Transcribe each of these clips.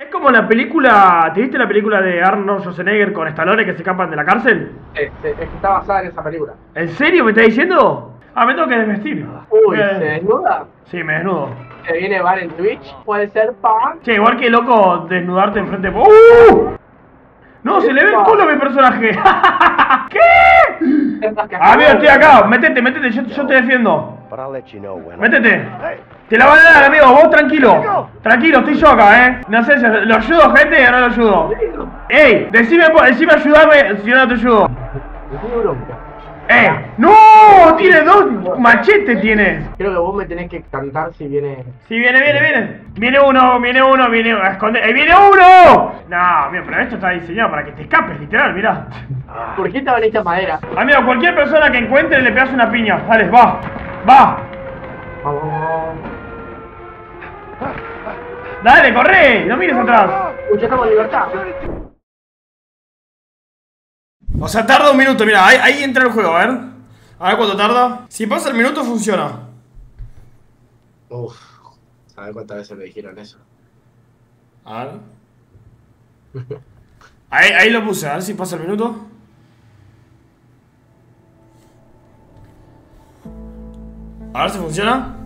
Es como la película. ¿Te viste la película de Arnold Schwarzenegger con Stallone que se escapan de la cárcel? Este, es que está basada en esa película. ¿En serio me estás diciendo? Ah, me tengo que desvestir. Uy, Eh, ¿se desnuda? Sí, me desnudo. Se viene bar en Twitch. Puede ser pan. Che, igual que loco desnudarte enfrente. ¡Uh! No, se le ve el culo a mi personaje. ¿Qué? Amigo, estoy acá. Métete, métete, yo, yo te defiendo. But I'll let you know when. I- Métete. Te la van a dar, amigo. Vos tranquilo. Tranquilo, estoy yo acá, eh. No sé si lo ayudo, gente, o no lo ayudo. Ey, decime, decime ayudarme si no te ayudo. ¡Eh! ¡No! Tiene dos machetes, tiene. Creo que vos me tenés que cantar si viene. Sí, viene, viene, viene. Viene uno, viene uno, viene a esconder. ¡Eh, viene uno! No, mira, pero esto está diseñado para que te escapes, literal, mirá. ¿Por qué estaban hechas madera? Amigo, cualquier persona que encuentre le pegas una piña. Dale, va. Va. Vamos. Dale, corre. No mires atrás. Uy, ya estamos en libertad. O sea, tarda un minuto, mira, ahí, ahí entra el juego, a ver. A ver cuánto tarda. Si pasa el minuto, funciona. Uf. ¿Sabes cuántas veces me dijeron eso? A ver. Ahí, ahí lo puse, a ver si pasa el minuto. A ver si funciona.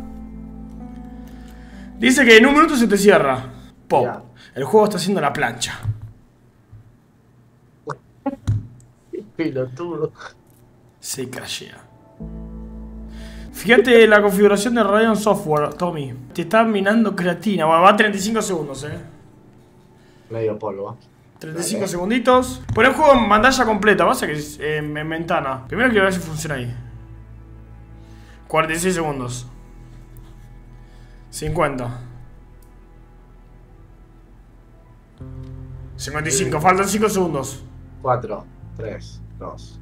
Dice que en un minuto se te cierra. Pop. El juego está haciendo la plancha. Pilotudo. Se crashea. Fíjate la configuración de Radeon Software, Tommy. Te está minando creatina. Bueno, va a 35 segundos, eh. Medio polvo. 35 Dale. segunditos. Pon el juego en pantalla completa. Pasa que es eh, en ventana. Primero quiero ver si funciona ahí. 46 segundos. 50. 55. Faltan 5 segundos. 4, 3, 2.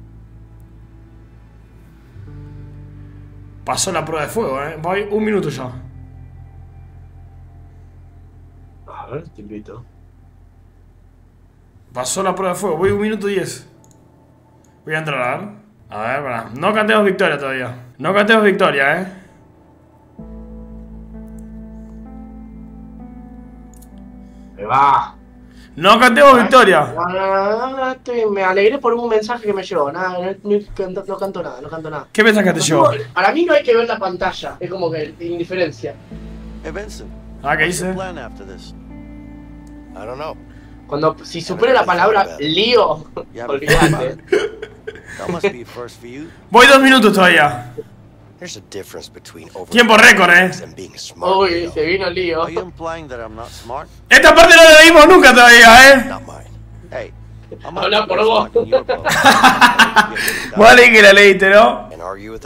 Pasó la prueba de fuego, eh. Voy un minuto ya. A ver, te invito. Pasó la prueba de fuego. Voy un minuto 10. Voy a entrar, a ver. A ver, pará. No cantemos victoria todavía. No cantemos victoria, eh. Me va. No cantemos victoria. No, no, estoy- me alegré por un mensaje que me llegó. Nada, no, no canto, no canto nada, no canto nada. ¿Qué mensaje te llevó? Para mí no hay que ver la pantalla. Es como que indiferencia. Hey. Ah, ¿qué dice? plan after this? I don't know. Cuando si supera la palabra lío, olvídate. it? That must be a first for you. Voy dos minutos todavía. There's a difference between over Tiempo récord, eh. and being smart. Uy, se vino el lío. Are you implying that I'm not smart? Esta parte no la leímos nunca todavía, eh. Hey, I'm Habla not por vos. Vale que la leíste, ¿no?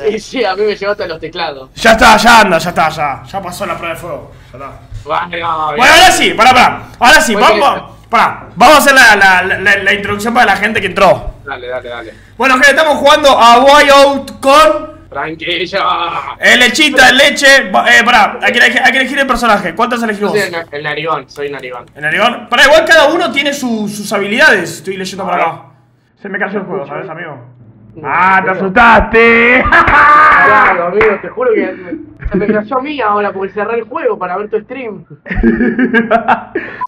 Y sí, a mí me llegó hasta los teclados. Ya está, ya anda, ya está, ya. Ya pasó la prueba de fuego. Ya está. Bueno, Bueno, ahora sí, pará, pará. Ahora sí, vamos. Pará, vamos a hacer la, la, la, la introducción para la gente que entró. Dale, dale, dale. Bueno, gente, estamos jugando a Wild con Tranquilo. el lechita, el leche. Eh, pará, hay que, elegir, hay que elegir el personaje. ¿Cuántos elegimos? soy el, el narigón, soy narigón. ¿En Arigón? Pará, igual cada uno tiene su- sus habilidades. Estoy leyendo por acá. Se me cayó el juego, ¿sabes, amigo? Ah, te asustaste. Claro, amigo, te juro que me- se me cayó a mí ahora porque cerré el juego para ver tu stream.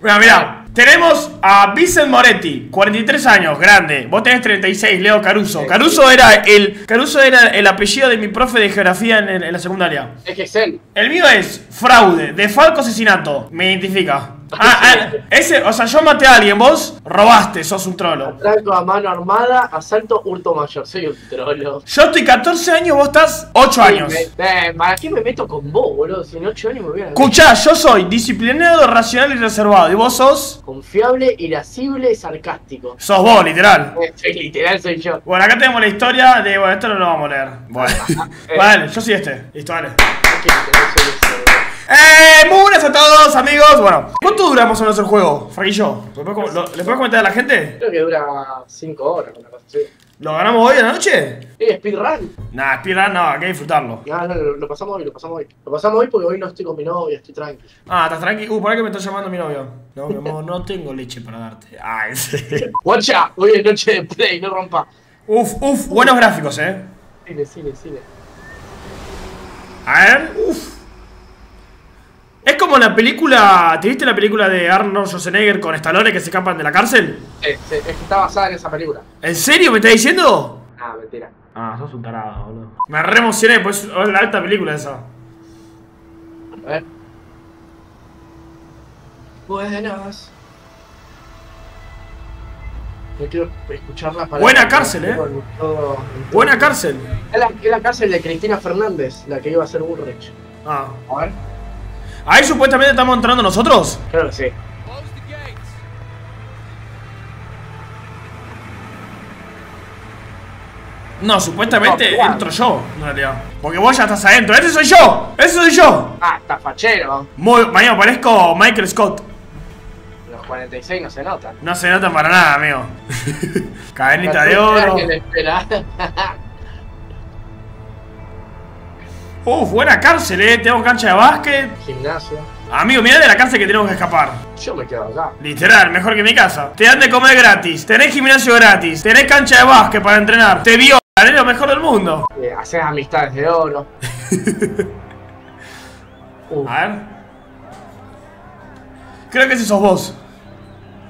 Mira, mira, tenemos a Vicent Moretti, 43 años, grande. Vos tenés 36, Leo Caruso. Caruso era el Caruso era el apellido de mi profe de geografía en, en la secundaria. Es que es él. El mío es fraude, de falco asesinato. Me identifica. Ah, ah, ese, o sea, yo maté a alguien, vos robaste, sos un trolo. Atraco a mano armada, asalto, hurto mayor. Soy un trolo. Yo estoy 14 años, vos estás 8 años. Sí, me- eh, ¿Para qué me meto con vos, boludo? Si en 8 años me voy a Escuchá, yo soy disciplinado, racional y reservado. ¿Y vos sos? Confiable, irascible, sarcástico. Sos vos, literal. Soy literal, soy yo. Bueno, acá tenemos la historia de. Bueno, esto no lo vamos a leer. Bueno, vale, yo soy este. Listo, vale. Es que literal soy eso, ¡Eh! Muy buenas a todos, amigos. Bueno, ¿cuánto dura más o menos el juego, Fraguillo? ¿Le puedes com- lo- ¿Le puedes comentar a la gente? Creo que dura 5 horas, una cosa así. ¿Lo ganamos hoy en la noche? Eh, speedrun. Nah, speedrun no, hay que disfrutarlo. No, no, lo, lo pasamos hoy, lo pasamos hoy. Lo pasamos hoy porque hoy no estoy con mi novia, estoy tranqui. Ah, estás tranqui. Uh, por ahí que me está llamando mi novio. No, mi amor, no tengo leche para darte. Ay, sí. Watcha, hoy es noche de play, no rompa. Uf, uf, buenos gráficos, eh. Cine, cine, cine. A ver, uf. Es como la película. ¿Te viste la película de Arnold Schwarzenegger con Stallone que se escapan de la cárcel? Eh, sí, es que está basada en esa película. ¿En serio me estás diciendo? Ah, mentira. Ah, sos un tarado, boludo. Me re emocioné, pues es la alta película esa. A ver. Buenas. No quiero escuchar la palabra. Buena cárcel, eh. Todo- Buena cárcel. Es la, es la cárcel de Cristina Fernández, la que iba a ser Bullrich. Ah. A ver. Ahí supuestamente estamos entrando nosotros. Que sí. No, supuestamente No, claro. entro yo, en realidad. Porque vos ya estás adentro. ¡Ese soy yo! ¡Ese soy yo! Ah, está fachero. Muy, mañana parezco Michael Scott. Los 46 no se notan. No se nota para nada, amigo. Cadenita de oro. Uf, buena cárcel, eh. Tengo cancha de básquet. Gimnasio. Amigo, mirá de la cárcel que tenemos que escapar. Yo me quedo acá. Literal, mejor que mi casa. Te dan de comer gratis, tenés gimnasio gratis, tenés cancha de básquet para entrenar, te violan, es lo mejor del mundo. Eh, haces amistades de oro. Uh, A ver. Creo que ese sos vos.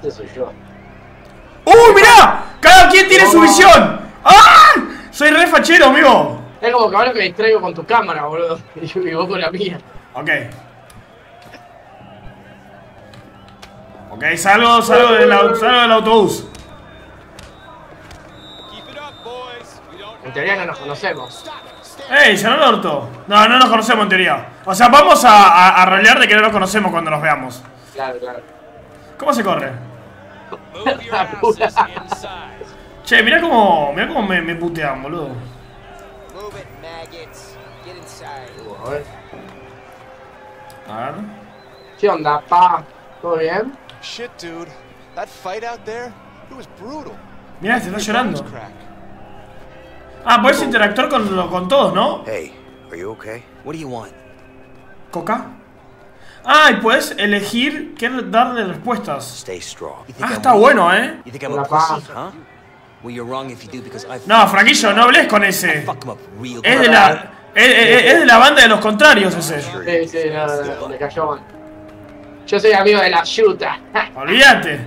ese soy yo. ¡Uh, mirá! Cada quien tiene su visión. ¡Ah! Soy re fachero, amigo. Es como que ahora me distraigo con tu cámara, boludo. Y yo vivo con la mía. Ok. Ok, salgo, salgo del, salgo del autobús. En teoría no nos conocemos. ¡Ey, ya no lo orto! No, no nos conocemos en teoría. O sea, vamos a, a, a rolear de que no nos conocemos cuando nos veamos. Claro, claro. ¿Cómo se corre? Che, mirá cómo, mirá cómo me, me putean, boludo. Maggots. Get inside. A ver. ¿Qué onda, pa? ¿Todo bien? Shit, dude. That fight out there, it was brutal. Mirá, este está llorando. Crack. Ah, podés interactuar con, con todos, ¿no? Hey, are you okay? What do you want? ¿Coca? Ah, y puedes elegir qué darle respuestas. Stay strong. Ah, está bueno, ¿eh? You think I'm La a pussy, paz. huh? No, Franquillo, no hables con ese. real Es de la. Es, es- es de la banda de los contrarios ese. Sí, sí, no, no, no, me cayó mal. Yo soy amigo de la yuta. Olvídate.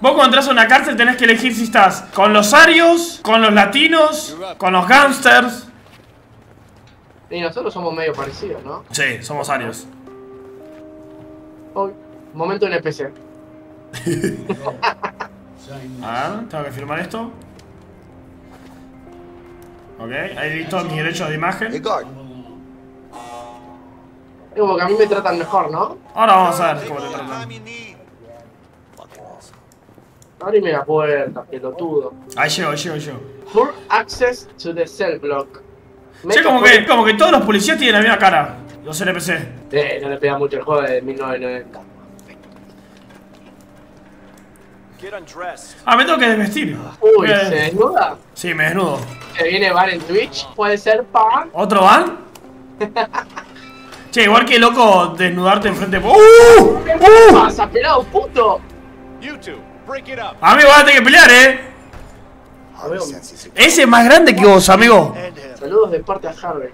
Vos cuando entras a una cárcel tenés que elegir si estás con los arios, con los latinos, con los gangsters. y nosotros somos medio parecidos, ¿no? Sí, somos arios. Hoy, momento NPC. A ver, tengo que firmar esto. Ok, ahí todos mis derechos de imagen. Es como que a mí me tratan mejor, ¿no? Ahora vamos a ver cómo te tratan. Abrime la puerta, pelotudo. Ahí llego, ahí llego, llego. Full access to the cell block. Che, como que, como que todos los policías tienen la misma cara. Los NPC. Eh, no le pega mucho el juego de 1990. Get undressed. Ah, me tengo que desvestir. Uy, Eh, ¿se desnuda? Sí, me desnudo. ¿Se viene bar en Twitch? ¿Puede ser pa? ¿Otro van? che, igual que loco desnudarte enfrente. ¡Uh! ¿Qué ¡Uh! pasa, pelado puto? You two, break it up. Amigo, vas a tener que pelear, eh. Amigo, Ese es más grande que vos, amigo. saludos de parte a Harvey.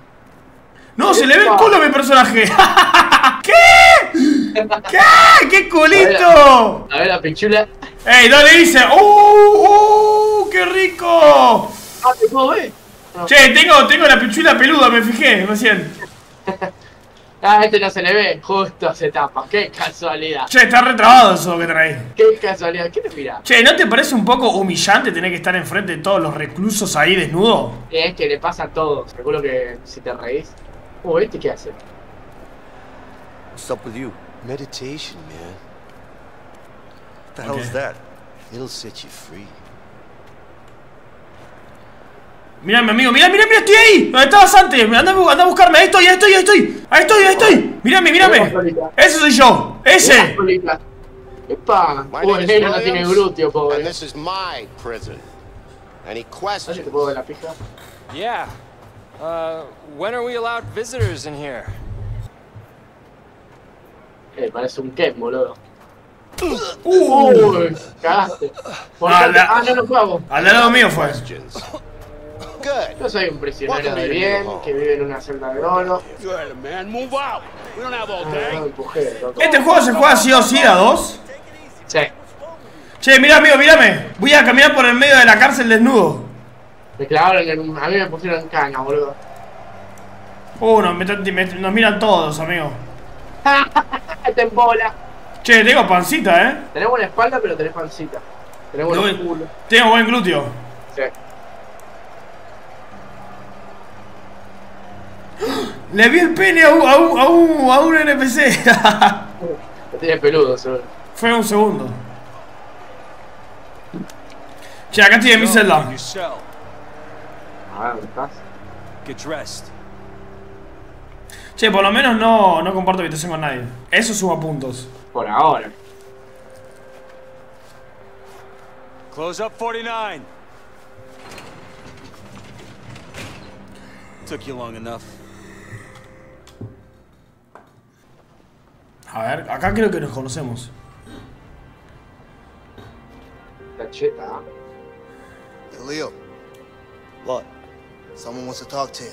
No, se le ve el culo a mi personaje. ¿Qué? ¿Qué? ¡Qué culito! A ver la pichula. ¡Ey, dale, dice! ¡Uh! ¡Uh! ¡Qué rico! Ah, ¿te puedo ver? No. Che, tengo, tengo la pichula peluda, me fijé recién. Ah, este no se le ve. Justo se tapa. Qué casualidad. Che, está retrabado eso que traes. Qué casualidad. ¿Qué te mira? Che, ¿no te parece un poco humillante tener que estar enfrente de todos los reclusos ahí desnudo? Es que le pasa a todos. Seguro que si te reís. Uh, ¿este qué hace? What's up with you? Meditation, man. What the hell is that? It'll set you free. Mirá, mi amigo, mirá, mirá, mirá, estoy ahí. ¿Dónde estabas antes? Anda, anda a buscarme. Ahí estoy, ahí estoy, ahí estoy. Ahí estoy, ahí estoy. Mírame, mírame. Ese soy yo. Ese. Epa. My Uy, name el is negro no tiene Williams, glúteo, and pobre. this is my prison. Any Oye, questions? te puedo ver la pija. Yeah. Uh, when are we allowed visitors in here? Eh, parece un Ken, boludo. Uh. Uy, cagaste. Por Ah, la- Ah, no, no. Al lado mío fue. Yo soy un prisionero de bien, que vive en una celda de oro. Empujé, loco. ¿Este juego se juega sí o sí a dos? Sí. Che, mirá, amigo, mírame. Voy a caminar por el medio de la cárcel desnudo. Me clavaron en un- A mí me pusieron en cana, boludo. Uh, nos, meten- me- nos miran todos, amigo. Te embola. Che, tengo pancita, eh. Tenés buena espalda, pero tenés pancita. Tenés buen culo. Tengo buen glúteo. Sí. Le vi el pene a un, a un, a un, a un NPC. Lo tiene peludo, seguro. Fue un segundo. Che, acá en mi celda. A ver, ¿dónde estás? Get dressed. Che, por lo menos no, no comparto habitación con nadie. Eso suma puntos. Por ahora. Close up 49. Took you long enough. A ver, acá creo que nos conocemos. La cheta. ¿ah? Hey, Leo. What? Someone wants to talk to you.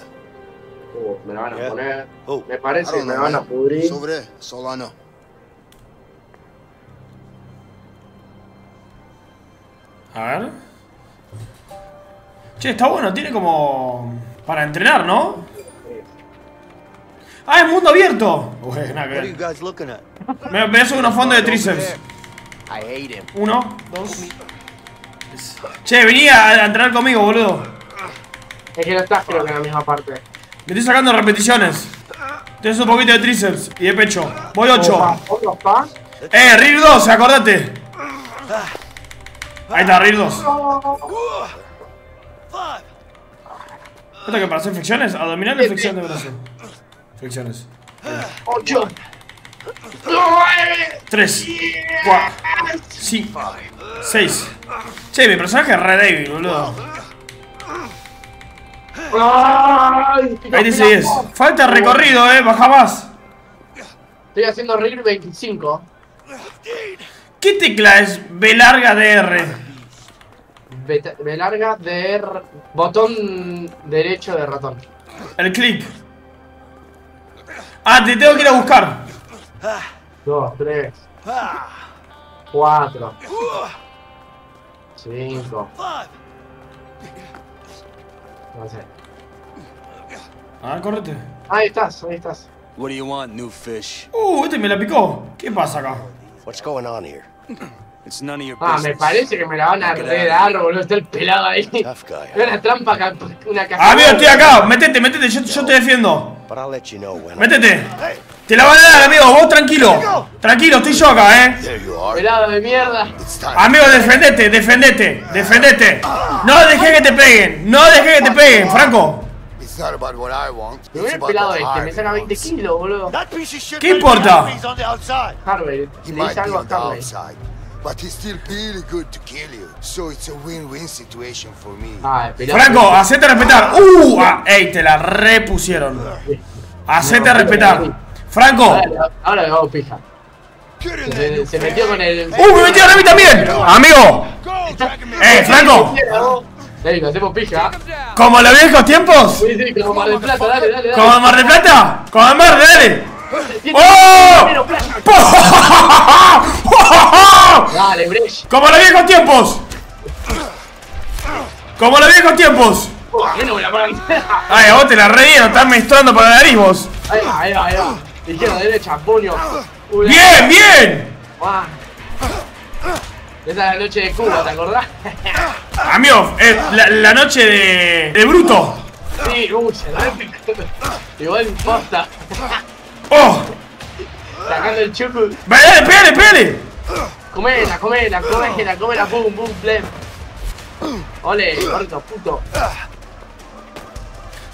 Uh, me la van a Yeah. poner. Oh, Me I parece que me know, van a pudrir. It's over A ver. Che, está bueno, tiene como. Para entrenar, ¿no? ¡Ah, es mundo abierto! Uy, nada que ver. Me, me hace unos fondos de tríceps. Uno, dos. Che, vení a, a entrenar conmigo, boludo. Es que no estás, creo que en la misma parte. Me estoy sacando repeticiones. Tienes un poquito de tríceps y de pecho. Voy 8. Opa, ¿Otros pas? Eh, RIR 2, acordate. Ahí está, RIR 2. ¿Esto que para hacer y flexión de brazo. Flexiones. ¡Ocho! 3, 4, 5, 6. Che, mi personaje es re débil, boludo. Ahí dice 10. Falta recorrido, eh, baja más. Estoy haciendo RIR 25. ¿Qué tecla es B larga DR? Me larga de R- botón derecho de ratón. El clic. Ah, te tengo que ir a buscar. Dos, tres. Cuatro. Cinco. No sé. A ver, correte. Ahí estás, ahí estás. What do you want, new fish? Uh, este me la picó. ¿Qué pasa acá? What's going on here? It's none of your Ah, me parece que me la van a redar, boludo. Está el pelado ahí. Una trampa, una caja. Amigo, estoy acá. Métete, métete. Yo, yo te defiendo. But I'll let you know when. I... Métete. Te la van a dar, amigo. Vos tranquilo. Tranquilo, estoy yo acá, eh. Pelado de mierda. Amigo, defendete, defendete, defendete. No dejé que te peguen. No dejé que te peguen, Franco. It's not about what I want. Me about pelado este, me saca 20 wants. kilos, boludo. ¿Qué importa? Harvey, le dice algo a Harvey. but he's still really good to kill you. So it's a win-win situation for me. Ah. Franco, hacete respetar. Uh, ah, ey, te la repusieron. Hacete respetar. Franco. Ahora, ahora le hago pija. Se, se metió con el. Uh, me metieron a mí también. Amigo. Eh, Franco. Dale, lo hacemos pija. Como en los viejos tiempos. Sí, sí, como Mar del Plata, dale, dale, dale. Como Mar del Plata. Como Mar, dale. ¡Oh! Dale, Bresh. Como los viejos tiempos. Como los viejos tiempos. Ay, a vos te la redieron, estás menstruando por la nariz vos. Ahí va, ahí va, ahí va. Izquierda, derecha, puño. ¡Bien, bien! Esa es la noche de Cuba, ¿te acordás? Amigo, es la, la noche de, de Bruto. Sí, uy, se Igual posta. ¡Oh! Sacando el chucu. ¡Pégale, pégale, pégale! Comela, comela, comela, comela, pum, pum, plem. Ole, gordo, puto.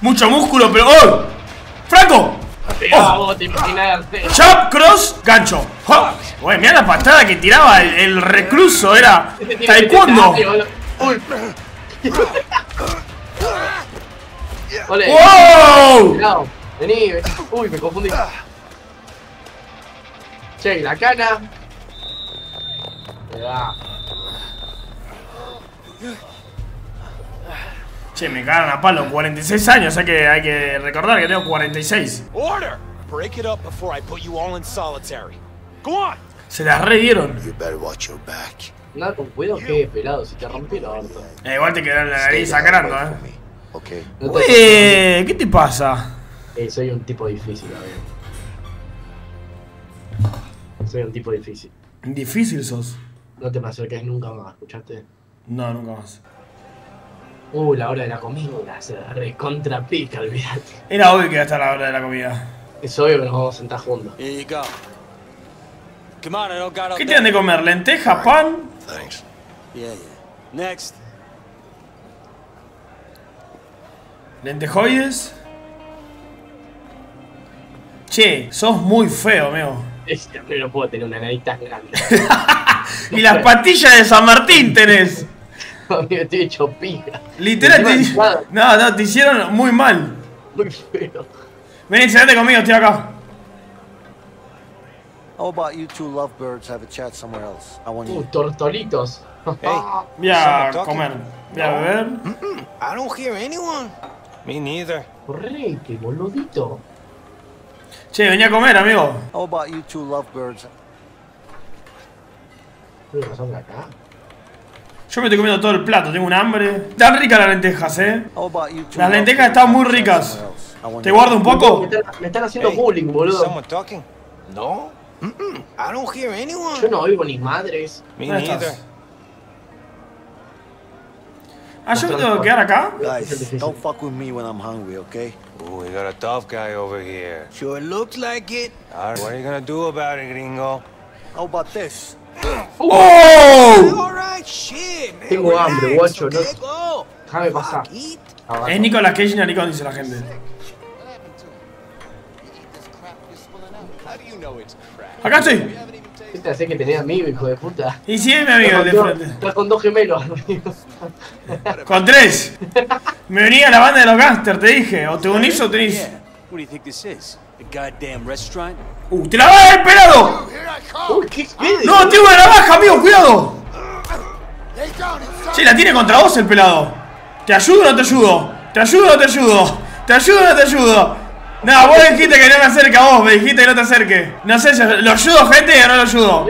Mucho músculo, pero. ¡Oh! ¡Franco! Imaginás. Chop, cross, gancho. ¡Oh! Güey, mira la patada que tiraba el, el recluso, era taekwondo. 20 años, boludo. Uy. Ole. ¡Wow! Cuidado, vení, vení. Uy, me confundí. Che, la cana. Che, me cagan a palo, 46 años, hay que, hay que recordar que tengo 46. Order! Break it up before I put you all in solitary. Go on! Se las redieron. You better watch your back. Nada con cuidado que pelado, si te rompí orto. Eh, igual te quedó la nariz sangrando, eh. Okay? No te Ué, ¿qué te pasa? Eh, soy un tipo difícil, amigo. Soy un tipo difícil. Difícil sos. No te me acerques nunca más, ¿escuchaste? No, nunca más. Uh, la hora de la comida se recontra pica, olvídate. Era obvio que iba a estar la hora de la comida. Es obvio que nos vamos a sentar juntos. ¿Qué tienen de comer? ¿Lenteja, pan? Thanks. Yeah, yeah. Next. ¿Lentejoides? Che, sos muy feo, amigo. Este, pero no puedo tener una nariz tan grande. Y las patillas de San Martín tenés. Amigo, estoy hecho pija. Literal, te... No, no, te hicieron muy mal. Muy feo. Vení, sentate conmigo, estoy acá. How about you two lovebirds have a chat somewhere else? I want Uh, you. tortolitos. Voy a comer. Voy a beber. I don't hear anyone. Me neither. Correte, boludito. Che, vení a comer, amigo. How about you two lovebirds? ¿Qué de acá? Yo me estoy comiendo todo el plato, tengo un hambre. Están ricas las lentejas, eh. Las lentejas están muy ricas. ¿Te guardo un poco? me están haciendo bullying, boludo. No? Mm-mm. I don't hear anyone. Yo no oigo ni madres. Ah, yo me tengo que quedar acá. Guys, don't fuck with me when I'm hungry, okay? Ooh, we got a tough guy over here. Sure looks like it. All right, what are you gonna do about it, gringo? How about this? ¡Oh! All right, shit, man. Tengo hambre, guacho, no-. Déjame pasar. Es Nicolas Cage y Naricón, dice la gente. Acá estoy. ¿Qué te hace que tenés amigo, hijo de puta? Y si es mi amigo el de frente. Estás con dos gemelos, amigo. Con tres. Me venía la banda de los gangsters, te dije. O te unís o te unís. Yeah. What do ¡Uh! ¡Te la va a dar pelado! ¡No! ¡Tengo una navaja, amigo! ¡Cuidado! Che, la tiene contra vos el pelado. ¿Te ayudo o no te ayudo? ¿Te ayudo o no te ayudo? ¿Te ayudo o no te ayudo? No, vos dijiste que no me acerque a vos, me dijiste que no te acerque. No sé si lo ayudo, gente, o no lo ayudo.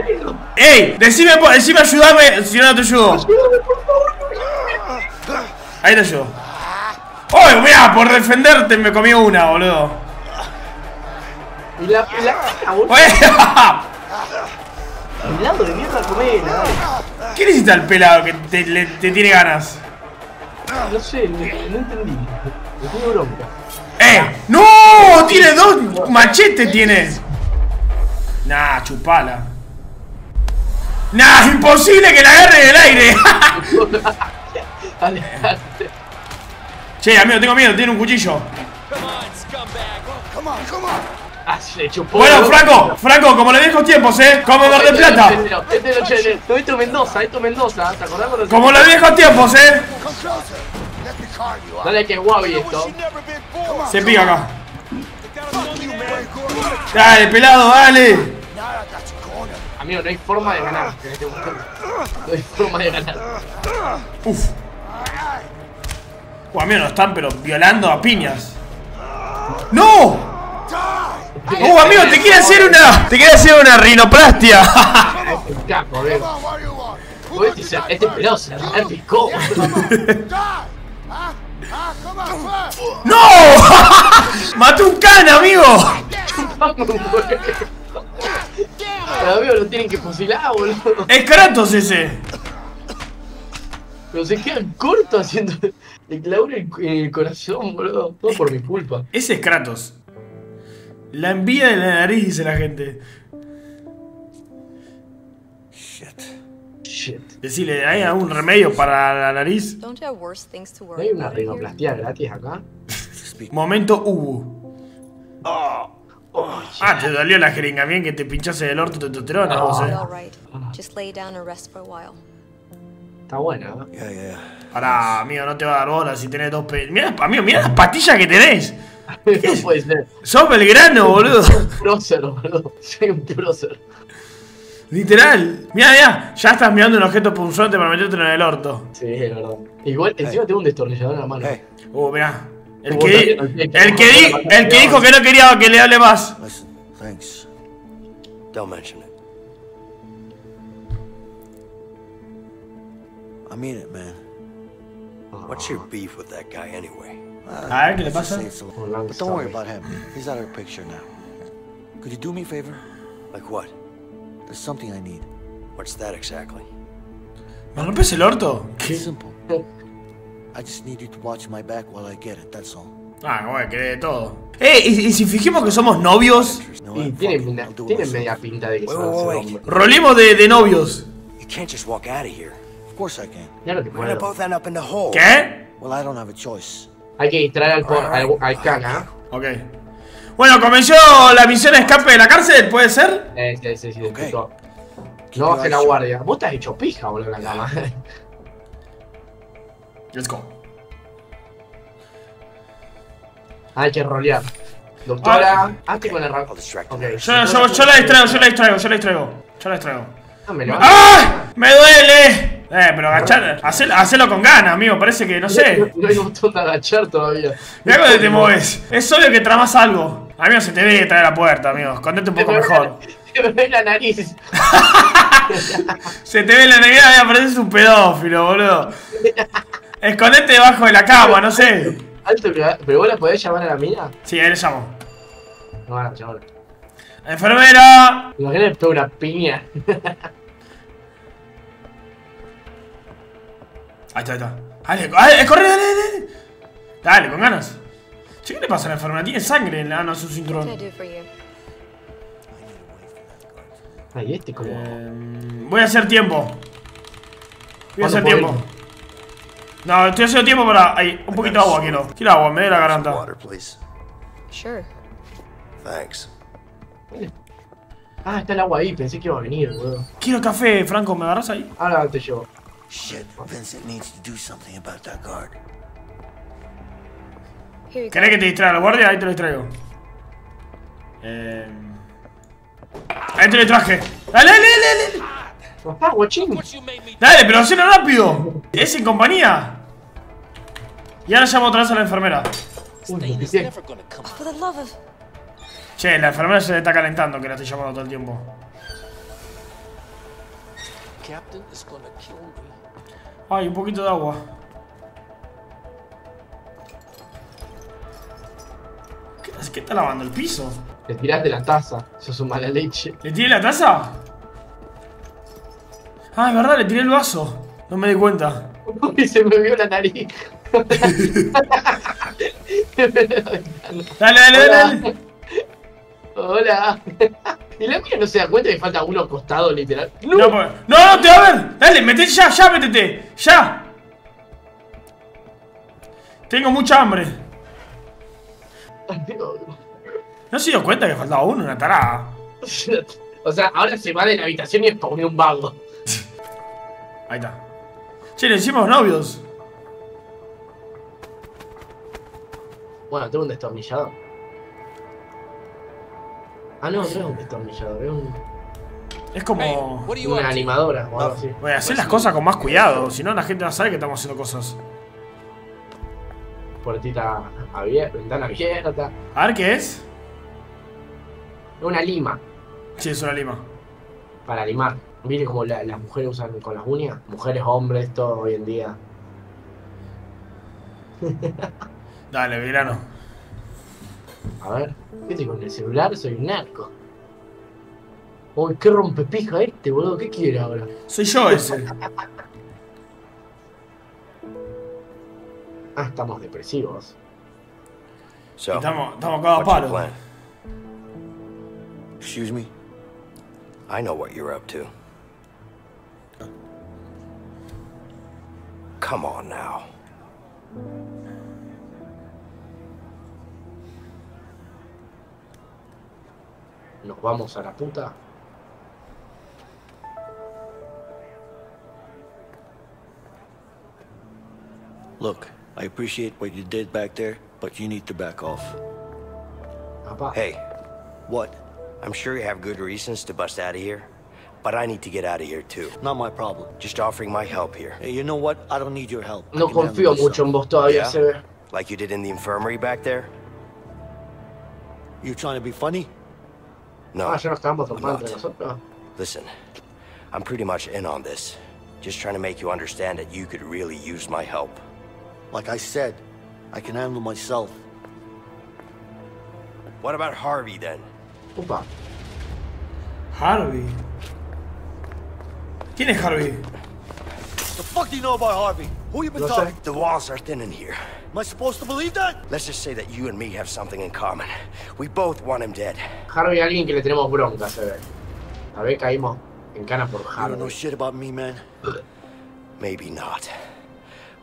¡Ey! Decime, decime ayudame si no, te ayudo. Ahí te ayudo. ¡Oh, mira! Por defenderte me comí una, boludo. Y la, y la caca, boludo. Oye, Helado de mierda comela, dale. ¿Qué necesita el pelado que te, le- te tiene ganas? No sé, no, no entendí. Me tengo bronca. ¡Eh! ¡No! Tiene dos machetes, tiene. Nah, chupala. Nah, imposible que la agarre en el aire. Che, amigo, tengo miedo, tiene un cuchillo. Come on, come on. Ah, se le chupó. Bueno. Franco, Franco, como le dejo tiempos, eh. Del Plata. Este es lo chévere. No, esto es Mendoza, esto es Mendoza. ¿Te acordás cuando Como le dejo tiempos, eh. Dale que guavi esto. Se pica acá. Dale, pelado, dale. Amigo, no hay forma de ganar en este momento. No hay forma de ganar. Uf. Amigo, nos están pero violando a piñas. ¡No! ¡Uh, amigo, te quiere hacer una. Te quiere hacer una rinoplastia. Capo, amigo. Este, este pelado se repicó. ¡No! ¡Mató un can, amigo! Pero amigo, lo tienen que fusilar, boludo. Es Kratos ese. Pero se quedan cortos haciendo el el, en el corazón, boludo. Todo por mi culpa. Ese es Kratos. La envidia de la nariz, dice la gente. Shit. Decirle, ¿hay algún remedio para la nariz? ¿No hay una rinoplastia gratis acá? Momento Ubu. Ah, te dolió la jeringa, bien que te pinchase el orto testosterona, vos, It'll be eh. all right. Just lay down and rest for a while. Está buena, ¿no? Yeah, yeah. Pará, amigo, no te va a dar bola si tenés dos pe... Mira, amigo, mira las pastillas que tenés. No puede ser. Sos Belgrano, boludo. Prócer, boludo. Soy un prócer. Literal. Mira, mira. Ya estás mirando un objeto punzante para metértelo en el orto. Sí, es verdad. Igual, encima tengo un destornillador en la mano. Hey, Uh, mirá. El que, di- el, que di- el que dijo que no quería que le hable más. listen, thanks. Don't mention it. I mean it, man. What's your beef with that guy anyway? A ver, ¿qué Let's say it's a- Un long But don't worry about him. He's out of the picture now. Could you do me a favor? Like what? There's something I need. What's that exactly? ¿Me rompes el orto? ¿Qué? It's simple. I just need you to watch my back while I get it, that's all. Ah, güey, que de todo. Eh, ¿y, y si fijemos que somos novios? No, Y I'm tiene, fucking- una- I'll do it tiene media pinta de que se Wait, va a wait, hacer wait. hombre. Rolemos de, de novios. You can't just walk out of here. Of course I can. Claro que We're gonna puedo. both end up in the hole. ¿Qué? Well, I don't have a choice. Hay que distraer al, por, al, al cana. Ok. Bueno, comenzó la misión escape de la cárcel, ¿puede ser? Eh, sí, sí, sí, Ok. puto. No baje la guardia. Vos estás hecho pija, boludo, en la cama. Let's go. Hay que rolear. Doctora, hazte con el rango. yo la distraigo, yo la distraigo, yo la distraigo. Yo la distraigo. Ah, me. ¡Ah! ¡Me duele! Eh, pero agachar, hacelo, hacelo con ganas, amigo. Parece que, no sé. No hay botón de agachar todavía. Mira cuando te mueves. Es obvio que tramas algo. Amigo, se te ve detrás de la puerta, amigo. Escondete un poco mejor. Se me ve la nariz. Se te ve la negra y apareces un pedófilo, boludo. Escondete debajo de la cama, no sé. Alto ¿Pero vos la podés llamar a la mina? Sí, ahí le llamo. No van a llamar. Enfermera. Imagínate que pega una piña. Ahí está, ahí está. Dale, dale, corre, dale, dale. Dale, con ganas. Che, ¿qué le pasa a la enfermera? Tiene sangre en la ano de su cinturón. Ay, este como. Eh, voy a hacer tiempo. Voy a ¿Cuándo hacer tiempo. No, estoy haciendo tiempo para. Ahí, un poquito de agua quiero. Quiero agua, me duele la garganta. water, please. Sure. Thanks. Ah, está el agua ahí, pensé que iba a venir, boludo. Quiero café, Franco, ¿me agarras ahí? Ahora te llevo. Shit, Vincent needs to do something about that guard. ¿Querés que te distraiga la guardia? Ahí te lo distraigo. Eh... Ahí te lo traje. Dale, dale, dale, dale. Papá, guachín. Dale, pero hacelo rápido. Es en compañía. Y ahora llamo otra vez a la enfermera. Uy, Che, la enfermera se le está calentando que la estoy llamando todo el tiempo. Ay, un poquito de agua. ¿Qué, qué está lavando el piso? Te tiraste la taza. Sos un mala leche. ¿Le tiré la taza? Ah, es verdad, le tiré el vaso. No me di cuenta. Uy, se me vio la nariz. Dale, dale, dale, dale. Hola. Y la mía no se da cuenta que falta uno acostado, literal. No, pues- no, no, te va a ver. Dale, metete ya, ya, métete. Ya. Tengo mucha hambre. ¿No se dio cuenta que faltaba uno? Una tarada. O sea, ahora se va de la habitación y como un vago. Ahí está. Che, le hicimos novios. Bueno, tengo un destornillador. Ah, no, no es un destornillador, es un, Es como. Una animadora o algo así. Voy a hacer las cosas con más cuidado. Si no, la gente va a saber que estamos haciendo cosas. Puertita abierta, ventana abierta. A ver qué es. Una lima Sí, es una lima. para limar. Mire como la- las mujeres usan con las uñas. Mujeres, hombres, todo hoy en día. Dale, verano. A ver, ¿viste? Con el celular soy un narco. Uy, qué rompepija este, boludo. ¿Qué quiere ahora? Soy yo ese. Ah, estamos depresivos. So, Estamos, estamos cada palo. Excuse me? I know what you're up to. Come on now. Nos vamos a la puta. Look, I appreciate what you did back there, but you need to back off. Papá. Hey, What? I'm sure you have good reasons to bust out of here, but I need to get out of here too. Not my problem. Just offering my help here. Hey, you know what? I don't need your help. No can handle confío myself. mucho en vos todavía, Yeah? Like you did in the infirmary back there? You trying to be funny? No. Ah, ya nos estábamos I'm not. entre nosotros. Listen, I'm pretty much in on this. Just trying to make you understand that you could really use my help. Like I said, I can handle myself. What about Harvey then? Upa. Harvey. ¿Quién es Harvey? The fuck do you know about Harvey? Who you been No sé. talking? The walls are thin in here. Am I supposed to believe that? Let's just say that you and me have something in common. We both want him dead. Harvey, alguien que le tenemos bronca, se ve. A ver, caímos en cana por You don't know shit about me, man. Maybe not.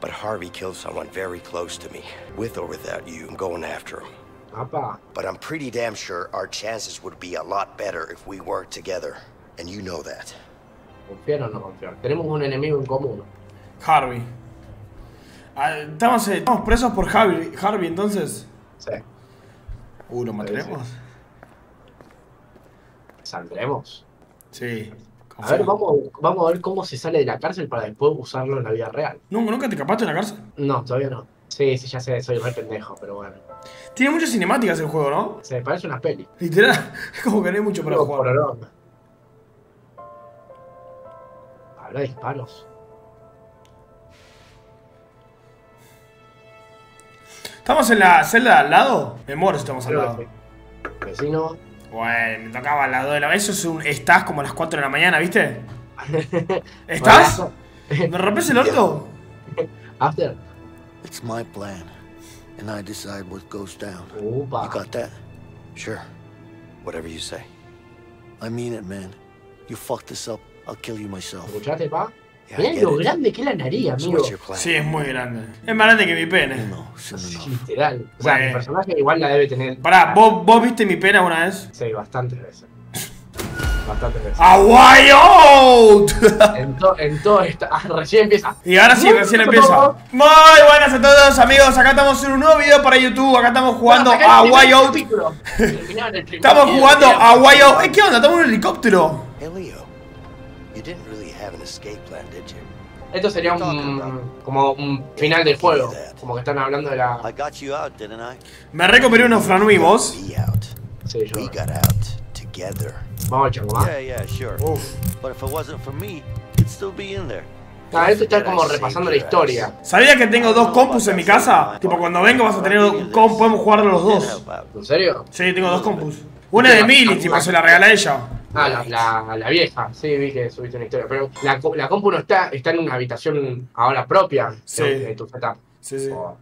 But Harvey killed someone very close to me. With or without you, I'm going after him. Apa. But I'm pretty damn sure our chances would be a lot better if we worked together. And you know that. ¿Confiar o no confiar? Tenemos un enemigo en común. Harvey. Ah, Estamos, eh, estamos presos por Harvey, Harvey entonces. Sí. Uh, ¿lo mataremos? Saldremos. Sí. A ver, vamos, vamos a ver cómo se sale de la cárcel para después usarlo en la vida real. ¿Nunca, ¿Nunca te escapaste de la cárcel? No, todavía no. Sí, sí, ya sé, soy re pendejo, pero bueno. Tiene muchas cinemáticas el juego, ¿no? Se me parece una peli. Literal, es como que no hay mucho para Puro jugar. de disparos. ¿Estamos en la celda al lado? Me muero si estamos al lado. Vecino. Bueno, me tocaba al lado de la... Eso es un... Estás como a las 4 de la mañana, ¿viste? ¿Estás? ¿Me rompes el orto? After. It's my plan. And I decide what goes down. Upa. You got that? Sure. Whatever you say. I mean it, man. You fuck this up, I'll kill you myself. ¿Escuchaste, pa? Mirá lo grande que es la nariz, amigo. Sí, es muy grande. Es más grande que mi pene. Enough. Literal. O sea, Bueno. mi personaje igual la debe tener. Pará, ¿vos, ¿vos viste mi pene alguna vez? Sí, bastantes veces. Bastantes veces. ¡A out! En, to- en todo esta. Ah, recién empieza. Y ahora sí, recién empieza. Muy buenas a todos amigos, acá estamos en un nuevo video para YouTube, acá estamos jugando Bueno, acá a el primer Estamos video, jugando a Wild Eh, ¿Qué onda? Estamos en un helicóptero. Hey, Esto sería un. como un final del juego. Como que están hablando de la. I got you out, didn't I? Me recomeré unos franui vos. Sí, yo. We got out together. Vamos al chango más. Yeah, yeah, sure. Uf. But if it wasn't for me, you'd still be in there. Ah, esto está como repasando la historia. ¿Sabías que tengo dos compus en mi casa? Tipo, cuando vengo vas a tener un comp, podemos jugar los dos. ¿En serio? Sí, tengo dos compus. Una de Mili, tipo, se la regala a ella. Ah, la, la, la vieja. Sí, vi que subiste una historia. Pero la, co- la compu no está, está en una habitación ahora propia Sí. de, de tu setup. Sí, sí. Oh.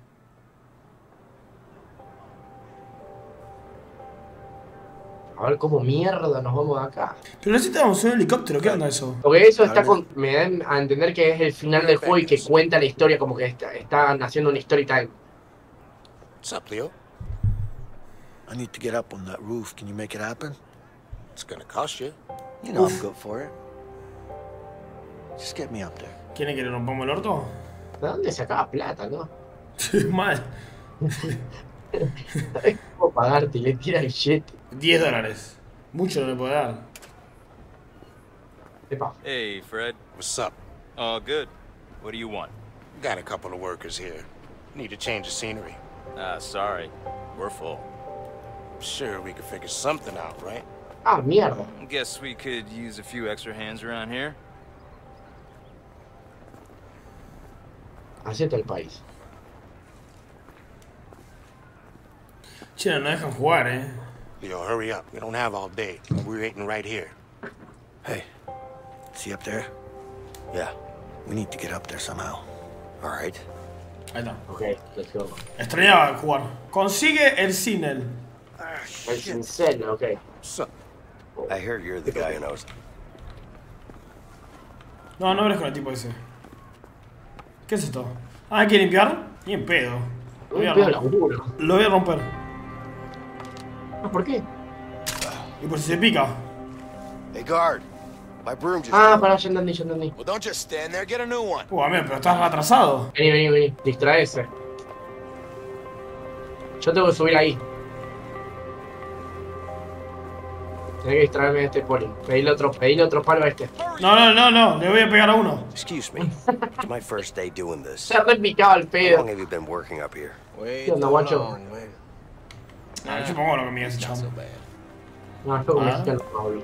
A ver cómo mierda nos vamos de acá. Pero necesitamos un helicóptero, ¿qué onda eso? Porque eso está con, me dan a entender que es el final del juego y que cuenta la historia como que está, están haciendo una story time. What's up, Leo? I need to get up on that roof. Can you make it happen? It's gonna cost you. You know I'm good for it. Just get me up there. ¿Quiere que le rompamos el orto? ¿De dónde sacaba plata, no? Sí, mal. ¿Cómo pagarte? Le tira billete. 10 dólares. Mucho no le puedo dar. Epa. Hey, Fred. What's up? All good. What do you want? Got a couple of workers here. Need a change of scenery. Ah, sorry. We're full. Sure, we could figure something out, right? Ah, mierda. Guess we could use a few extra hands around here. Así está el país. Che, no dejan jugar, eh. Yo, hurry up. We don't have all day. We're waiting right here. Hey, see up there? Yeah. We need to get up there somehow. All right. Ahí está. Ok, let's go. Extrañaba jugar. Consigue el Sinel. El cincel, ok. What's up? I hear you're the guy who knows. No, no eres con el tipo ese. ¿Qué es esto? Ah, ¿hay que limpiar? Ni en pedo. Lo voy a romper. Lo voy a romper. Ah, ¿Por qué? Y por si se pica. Hey, guard. My broom just. Ah, pará, ya entendí, ya entendí. Well, don't just stand there. Get a new one. Uh, amigo, pero estás atrasado. Vení, vení, vení. Distraese. Yo tengo que subir ahí. Tenés que distraerme de este poli. Pedile otro, pedile otro palo a este. No, no, no, no. Le voy a pegar a uno. Excuse me. it's my first day doing this. Se ha repicado el How pedo. long have you been working up here? ¿Qué onda, guacho? Ah, yo pongo lo que me. No, yo como Ah. hablo.